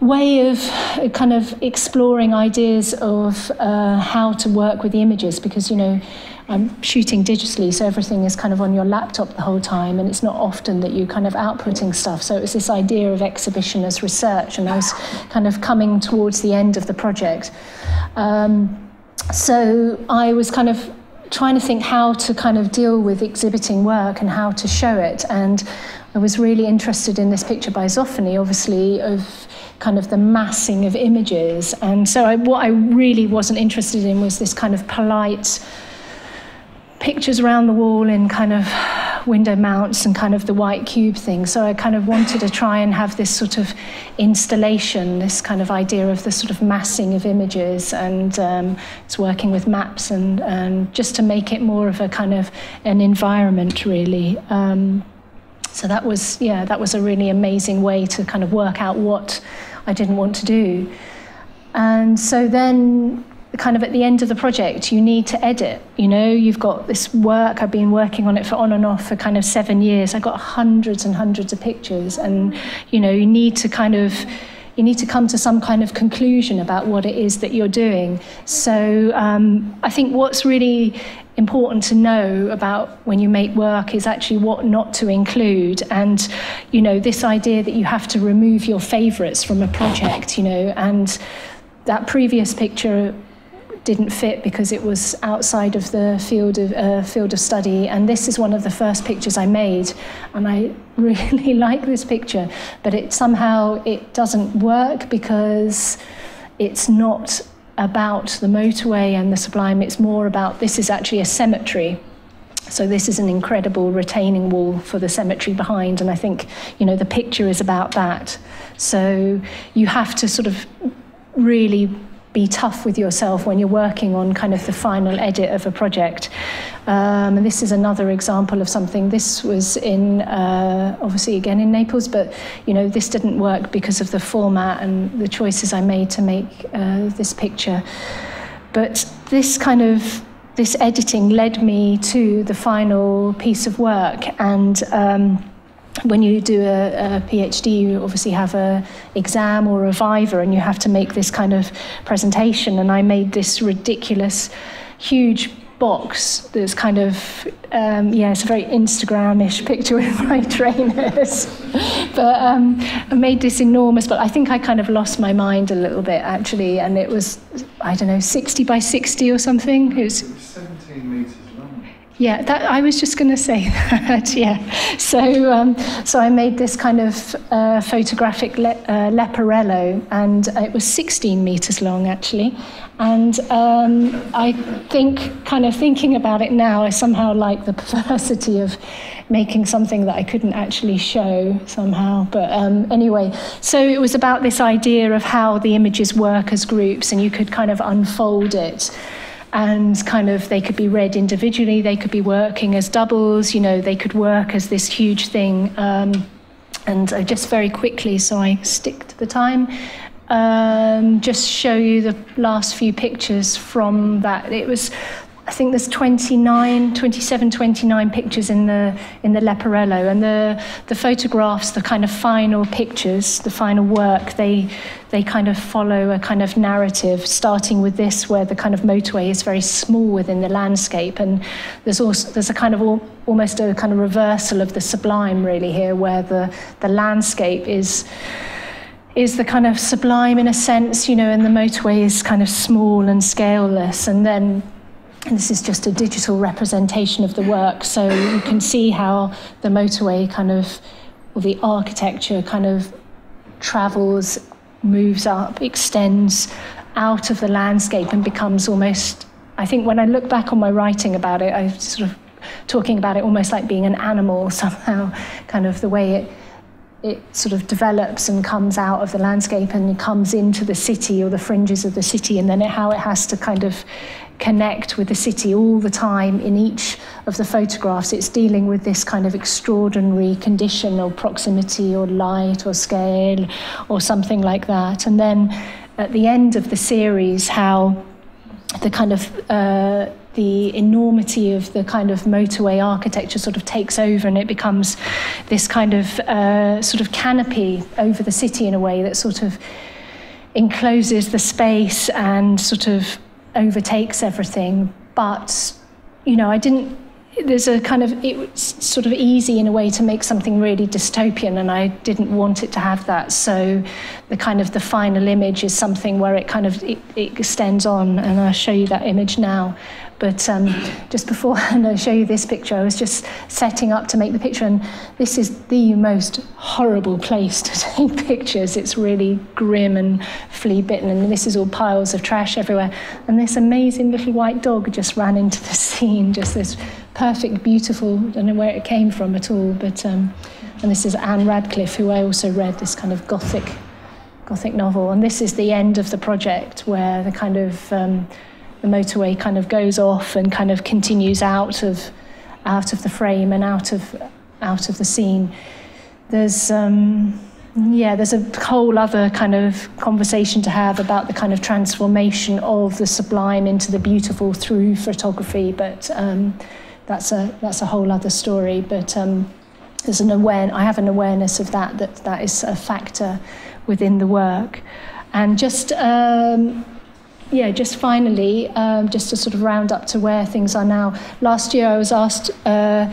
way of uh, kind of exploring ideas of uh, how to work with the images because you know I'm shooting digitally so everything is kind of on your laptop the whole time and it's not often that you kind of outputting stuff. So it was this idea of exhibition as research and I was kind of coming towards the end of the project. Um, so I was kind of trying to think how to kind of deal with exhibiting work and how to show it and I was really interested in this picture by Zoffany obviously of kind of the massing of images. And so I, what I really wasn't interested in was this kind of polite pictures around the wall in kind of window mounts and kind of the white cube thing. So I kind of wanted to try and have this sort of installation, this kind of idea of the sort of massing of images and um, it's working with maps and, and just to make it more of a kind of an environment really. Um, so that was, yeah, that was a really amazing way to kind of work out what I didn't want to do. And so then kind of at the end of the project, you need to edit. You know, you've got this work, I've been working on it for on and off for kind of seven years. I've got hundreds and hundreds of pictures, and you know, you need to kind of you need to come to some kind of conclusion about what it is that you're doing. So um, I think what's really important to know about when you make work is actually what not to include. And you know this idea that you have to remove your favorites from a project you know and that previous picture didn't fit because it was outside of the field of uh, field of study. And this is one of the first pictures I made and I [laughs] really like this picture. But it somehow it doesn't work because it's not about the motorway and the sublime, it's more about this is actually a cemetery. So this is an incredible retaining wall for the cemetery behind, and I think you know the picture is about that. So you have to sort of really be tough with yourself when you're working on kind of the final edit of a project. Um, and this is another example of something. This was in, uh, obviously again in Naples, but you know, this didn't work because of the format and the choices I made to make uh, this picture. But this kind of, this editing led me to the final piece of work. And um, when you do a, a, PhD, you obviously have a exam or a viva, and you have to make this kind of presentation. And I made this ridiculous, huge box that's kind of um, yeah it's a very Instagram-ish picture with [laughs] my trainers. [laughs] But um, i made this enormous but i think i kind of lost my mind a little bit actually. And it was i don't know 60 by 60 or something. It was 17 meters yeah, that, I was just going to say [laughs] that. Yeah, so um, so I made this kind of uh, photographic le- uh, leporello, and it was 16 meters long actually. And um, I think, kind of thinking about it now, I somehow like the [laughs] perversity of making something that I couldn't actually show somehow. But um, anyway, so it was about this idea of how the images work as groups, and you could kind of unfold it and kind of they could be read individually, they could be working as doubles, you know, they could work as this huge thing. Um, and uh, just very quickly, so I stick to the time, um, just show you the last few pictures from that. It was I think there's 29, 27, 29 pictures in the in the Leporello, and the the photographs, the kind of final pictures, the final work, they they kind of follow a kind of narrative, starting with this, where the kind of motorway is very small within the landscape, and there's also there's a kind of all, almost a kind of reversal of the sublime, really here, where the the landscape is is the kind of sublime in a sense, you know, and the motorway is kind of small and scaleless, and then and this is just a digital representation of the work, so you can see how the motorway kind of, or the architecture kind of travels, moves up, extends out of the landscape and becomes almost, I think when I look back on my writing about it, I sort of talking about it almost like being an animal [laughs] somehow, kind of the way it it sort of develops and comes out of the landscape and comes into the city or the fringes of the city, and then it, how it has to kind of connect with the city all the time in each of the photographs. It's dealing with this kind of extraordinary condition or proximity or light or scale or something like that. And then at the end of the series, how the kind of uh, the enormity of the kind of motorway architecture sort of takes over and it becomes this kind of uh, sort of canopy over the city in a way that sort of encloses the space and sort of overtakes everything. But, you know, I didn't, there's a kind of, it was sort of easy in a way to make something really dystopian, and I didn't want it to have that. So the kind of the final image is something where it kind of, it, it extends on, and I'll show you that image now. But um, just before [laughs] I show you this picture, I was just setting up to make the picture, and this is the most horrible place [laughs] to take pictures. It's really grim and flea bitten, and this is all piles of trash everywhere. And this amazing little white dog just ran into the [laughs] scene, just this perfect, beautiful, I don't know where it came from at all, but. Um, and this is Ann Radcliffe, who I also read this kind of gothic, gothic novel. And this is the end of the project, where the kind of um, the motorway kind of goes off and kind of continues out of out of the frame and out of out of the scene. There's um, yeah, there's a whole other kind of conversation to have about the kind of transformation of the sublime into the beautiful through photography, but um, that's a that's a whole other story. But um, there's an aware I have an awareness of that that that is a factor within the work, and just. Um, yeah, just finally, um, just to sort of round up to where things are now. Last year, I was asked uh,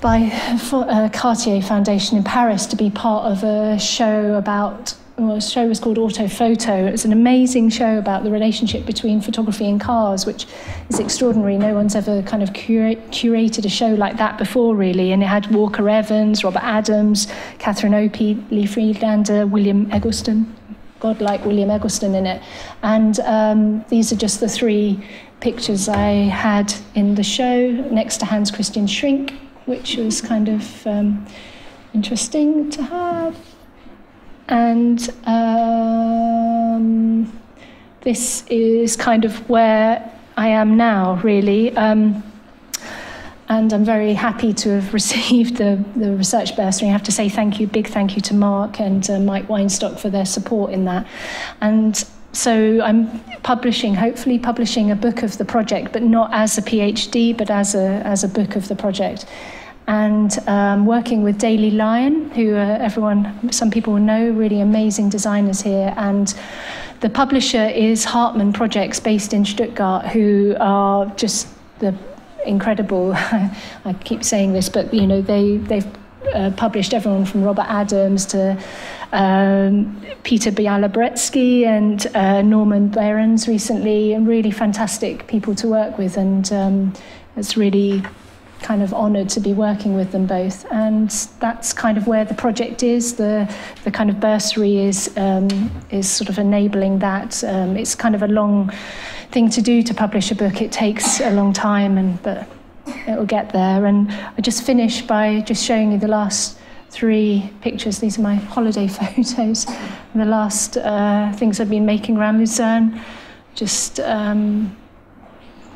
by uh, Cartier Foundation in Paris to be part of a show about. Well, the show was called Auto Photo. It was an amazing show about the relationship between photography and cars, which is extraordinary. No one's ever kind of curate, curated a show like that before, really. And it had Walker Evans, Robert Adams, Catherine Opie, Lee Friedlander, William Eggleston, God like William Eggleston in it. And um, these are just the three pictures I had in the show next to Hans Christian Schink, which was kind of um, interesting to have. And um, this is kind of where I am now, really. Um, and I'm very happy to have [laughs] received the, the research bursary. I have to say thank you, big thank you to Mark and uh, Mike Weinstock for their support in that. And so I'm publishing, hopefully publishing a book of the project, but not as a PhD, but as a, as a book of the project. and um, working with Daily Lion, who uh, everyone, some people will know, really amazing designers here. And the publisher is Hartmann Projects, based in Stuttgart, who are just the incredible. [laughs] I keep saying this, but you know they they've uh, published everyone from Robert Adams to um, Peter Bialobrzeski and uh, Norman Behrens recently, and really fantastic people to work with. And um, it's really kind of honoured to be working with them both. And that's kind of where the project is. The the kind of bursary is um, is sort of enabling that. Um, it's kind of a long thing to do to publish a book. It takes a long time, and but it will get there. And I just finish by just showing you the last three pictures. These are my holiday [laughs] photos. the last uh, things I've been making around Lucerne. Just um,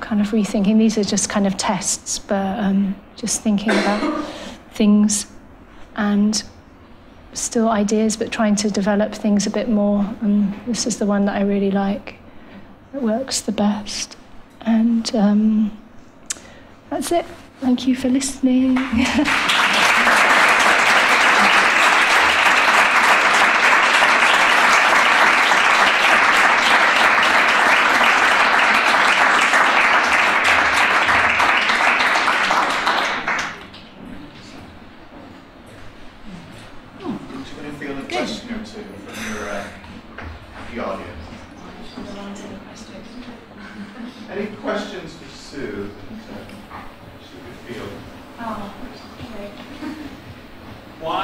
kind of rethinking. These are just kind of tests, but um, just thinking about things and still ideas, but trying to develop things a bit more. And this is the one that I really like. It works the best. And um, that's it. Thank you for listening. [laughs]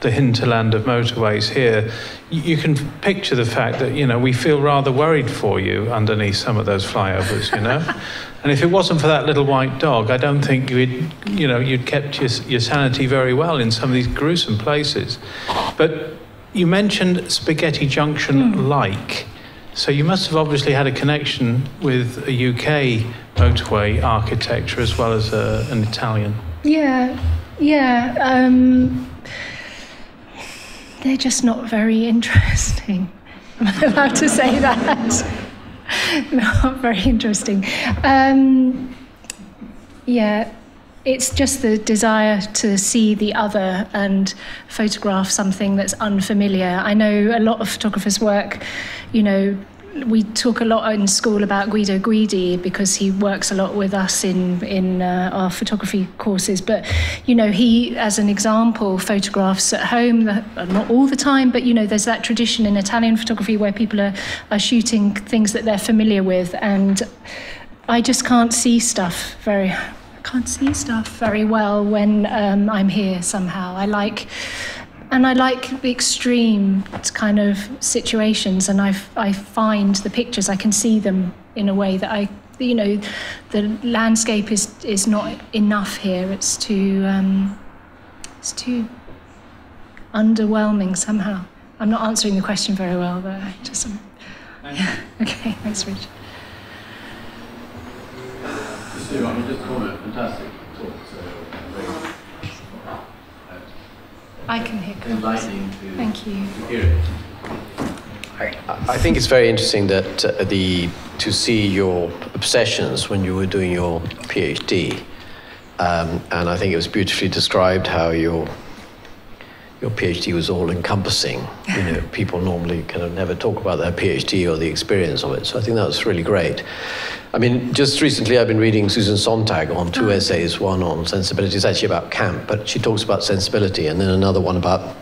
the hinterland of motorways here. You can picture the fact that you know we feel rather worried for you underneath some of those flyovers, you know. [laughs] and if it wasn't for that little white dog, I don't think you'd you know you'd kept your, your sanity very well in some of these gruesome places. But you mentioned Spaghetti Junction mm. like. So you must have obviously had a connection with a UK motorway architecture as well as a, an Italian. Yeah, yeah. Um, they're just not very interesting. Am I allowed to say that? not very interesting. Um, yeah, it's just the desire to see the other and photograph something that's unfamiliar. I know a lot of photographers work, you know, we talk a lot in school about Guido Guidi because he works a lot with us in in uh, our photography courses. But you know, he, as an example, photographs at home, not all the time, but you know, there's that tradition in Italian photography where people are are shooting things that they're familiar with, and I just can't see stuff very can't see stuff very well when um, I'm here somehow. I like, and I like the extreme kind of situations, and I, I find the pictures, I can see them in a way that I, you know, the landscape is, is not enough here. It's too, um, it's too underwhelming somehow. I'm not answering the question very well, but I just, um, yeah. [laughs] Okay, thanks. Sue, I mean, just comment, fantastic talk. So very, I can hear enlightening to, Thank you. to hear it. I think it's very interesting that uh, the to see your obsessions when you were doing your PhD, um, and I think it was beautifully described how your your PhD was all encompassing. You [laughs] know, people normally kind of never talk about their PhD or the experience of it. So I think that was really great. I mean, just recently I've been reading Susan Sontag on two essays, one on sensibility, it's actually about camp, but she talks about sensibility, and then another one about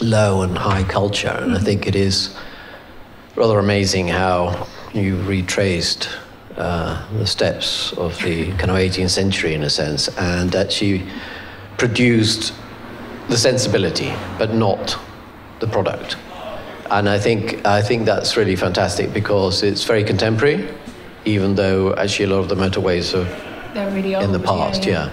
low and high culture. And mm-hmm. I think it is rather amazing how you retraced uh, the steps of the kind of 18th century in a sense, and that she produced the sensibility, but not the product. And I think, I think that's really fantastic because it's very contemporary even though actually a lot of the motorways are really in the past, yeah. yeah.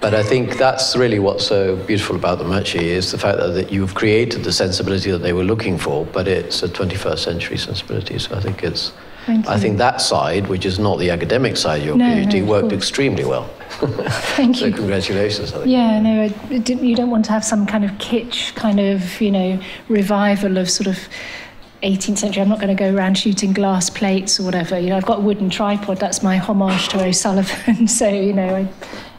But I think that's really what's so beautiful about them actually is the fact that, that you've created the sensibility that they were looking for, but it's a 21st century sensibility. So I think it's, Thank I think that side, which is not the academic side of your No, PhD, no, worked course. extremely well. [laughs] Thank So you. congratulations. I think. Yeah, no, didn't, you don't want to have some kind of kitsch kind of, you know, revival of sort of 18th century. I'm not going to go around shooting glass plates or whatever. You know, I've got a wooden tripod. That's my homage to O'Sullivan. [laughs] so, you know, I,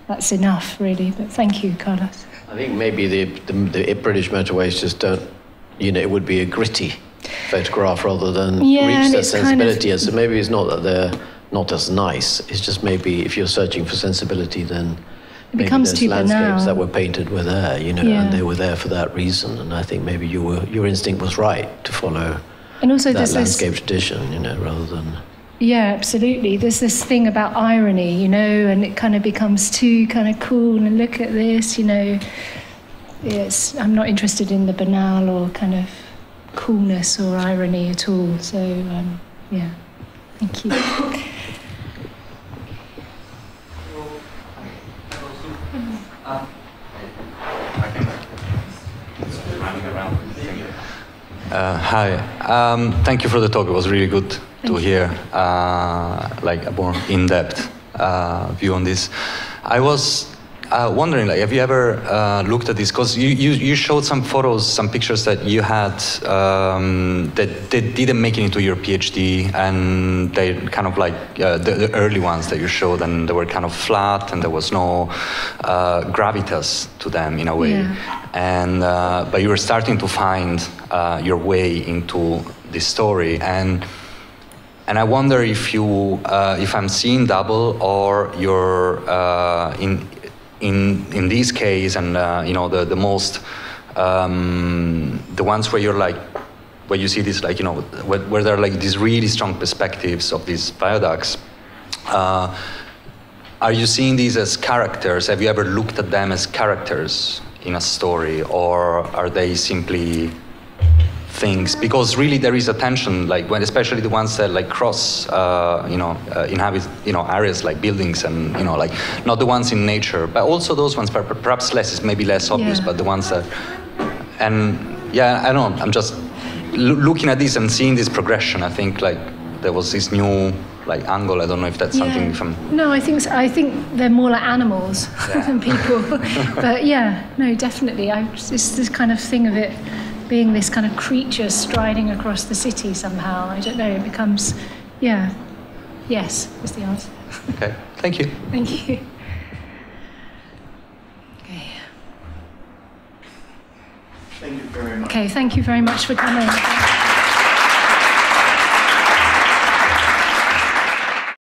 that's enough, really. But thank you, Carlos. I think maybe the, the, the British motorways just don't, you know, it would be a gritty photograph rather than Yeah, reach that it's kind of- So maybe it's not that they're not as nice. It's just maybe if you're searching for sensibility, then maybe becomes those too landscapes that were painted were there, you know, Yeah. and they were there for that reason. And I think maybe you were, your instinct was right to follow And also, that there's this. landscape tradition, you know, rather than. Yeah, absolutely. There's this thing about irony, you know, and it kind of becomes too kind of cool and look at this, you know. Yes, I'm not interested in the banal or kind of coolness or irony at all. So, um, yeah, thank you. Uh, hi. Um, thank you for the talk. It was really good to hear, uh, like a more in-depth uh, view on this. I was uh, wondering, like, have you ever uh, looked at this? Because you, you, you showed some photos, some pictures that you had um, that, that didn't make it into your PhD, and they kind of like uh, the, the early ones that you showed, and they were kind of flat, and there was no uh, gravitas to them in a way Yeah. and uh, but you were starting to find uh, your way into this story and and I wonder if you uh, if I'm seeing double or you're uh, in in in this case and uh, you know the the most um, the ones where you're like where you see this like you know where, where there are like these really strong perspectives of these viaducts uh, are you seeing these as characters? Have you ever looked at them as characters in a story, or are they simply things? Because really, there is a tension, like when, especially the ones that like cross, uh, you know, uh, inhabit, you know, areas like buildings and you know, like not the ones in nature, but also those ones, per- perhaps less is maybe less obvious, Yeah. but the ones that, and yeah, I don't know. I'm just loo- looking at this and seeing this progression. I think like there was this new like angle. I don't know if that's something from. No, I think so. I think they're more like animals [laughs] than people. [laughs] but yeah, no, definitely. I, it's this kind of thing of it being this kind of creature striding across the city somehow. I don't know. It becomes, yeah, yes is the answer. Okay, thank you. Thank you. Okay. Thank you very much. Okay. Thank you very much for coming.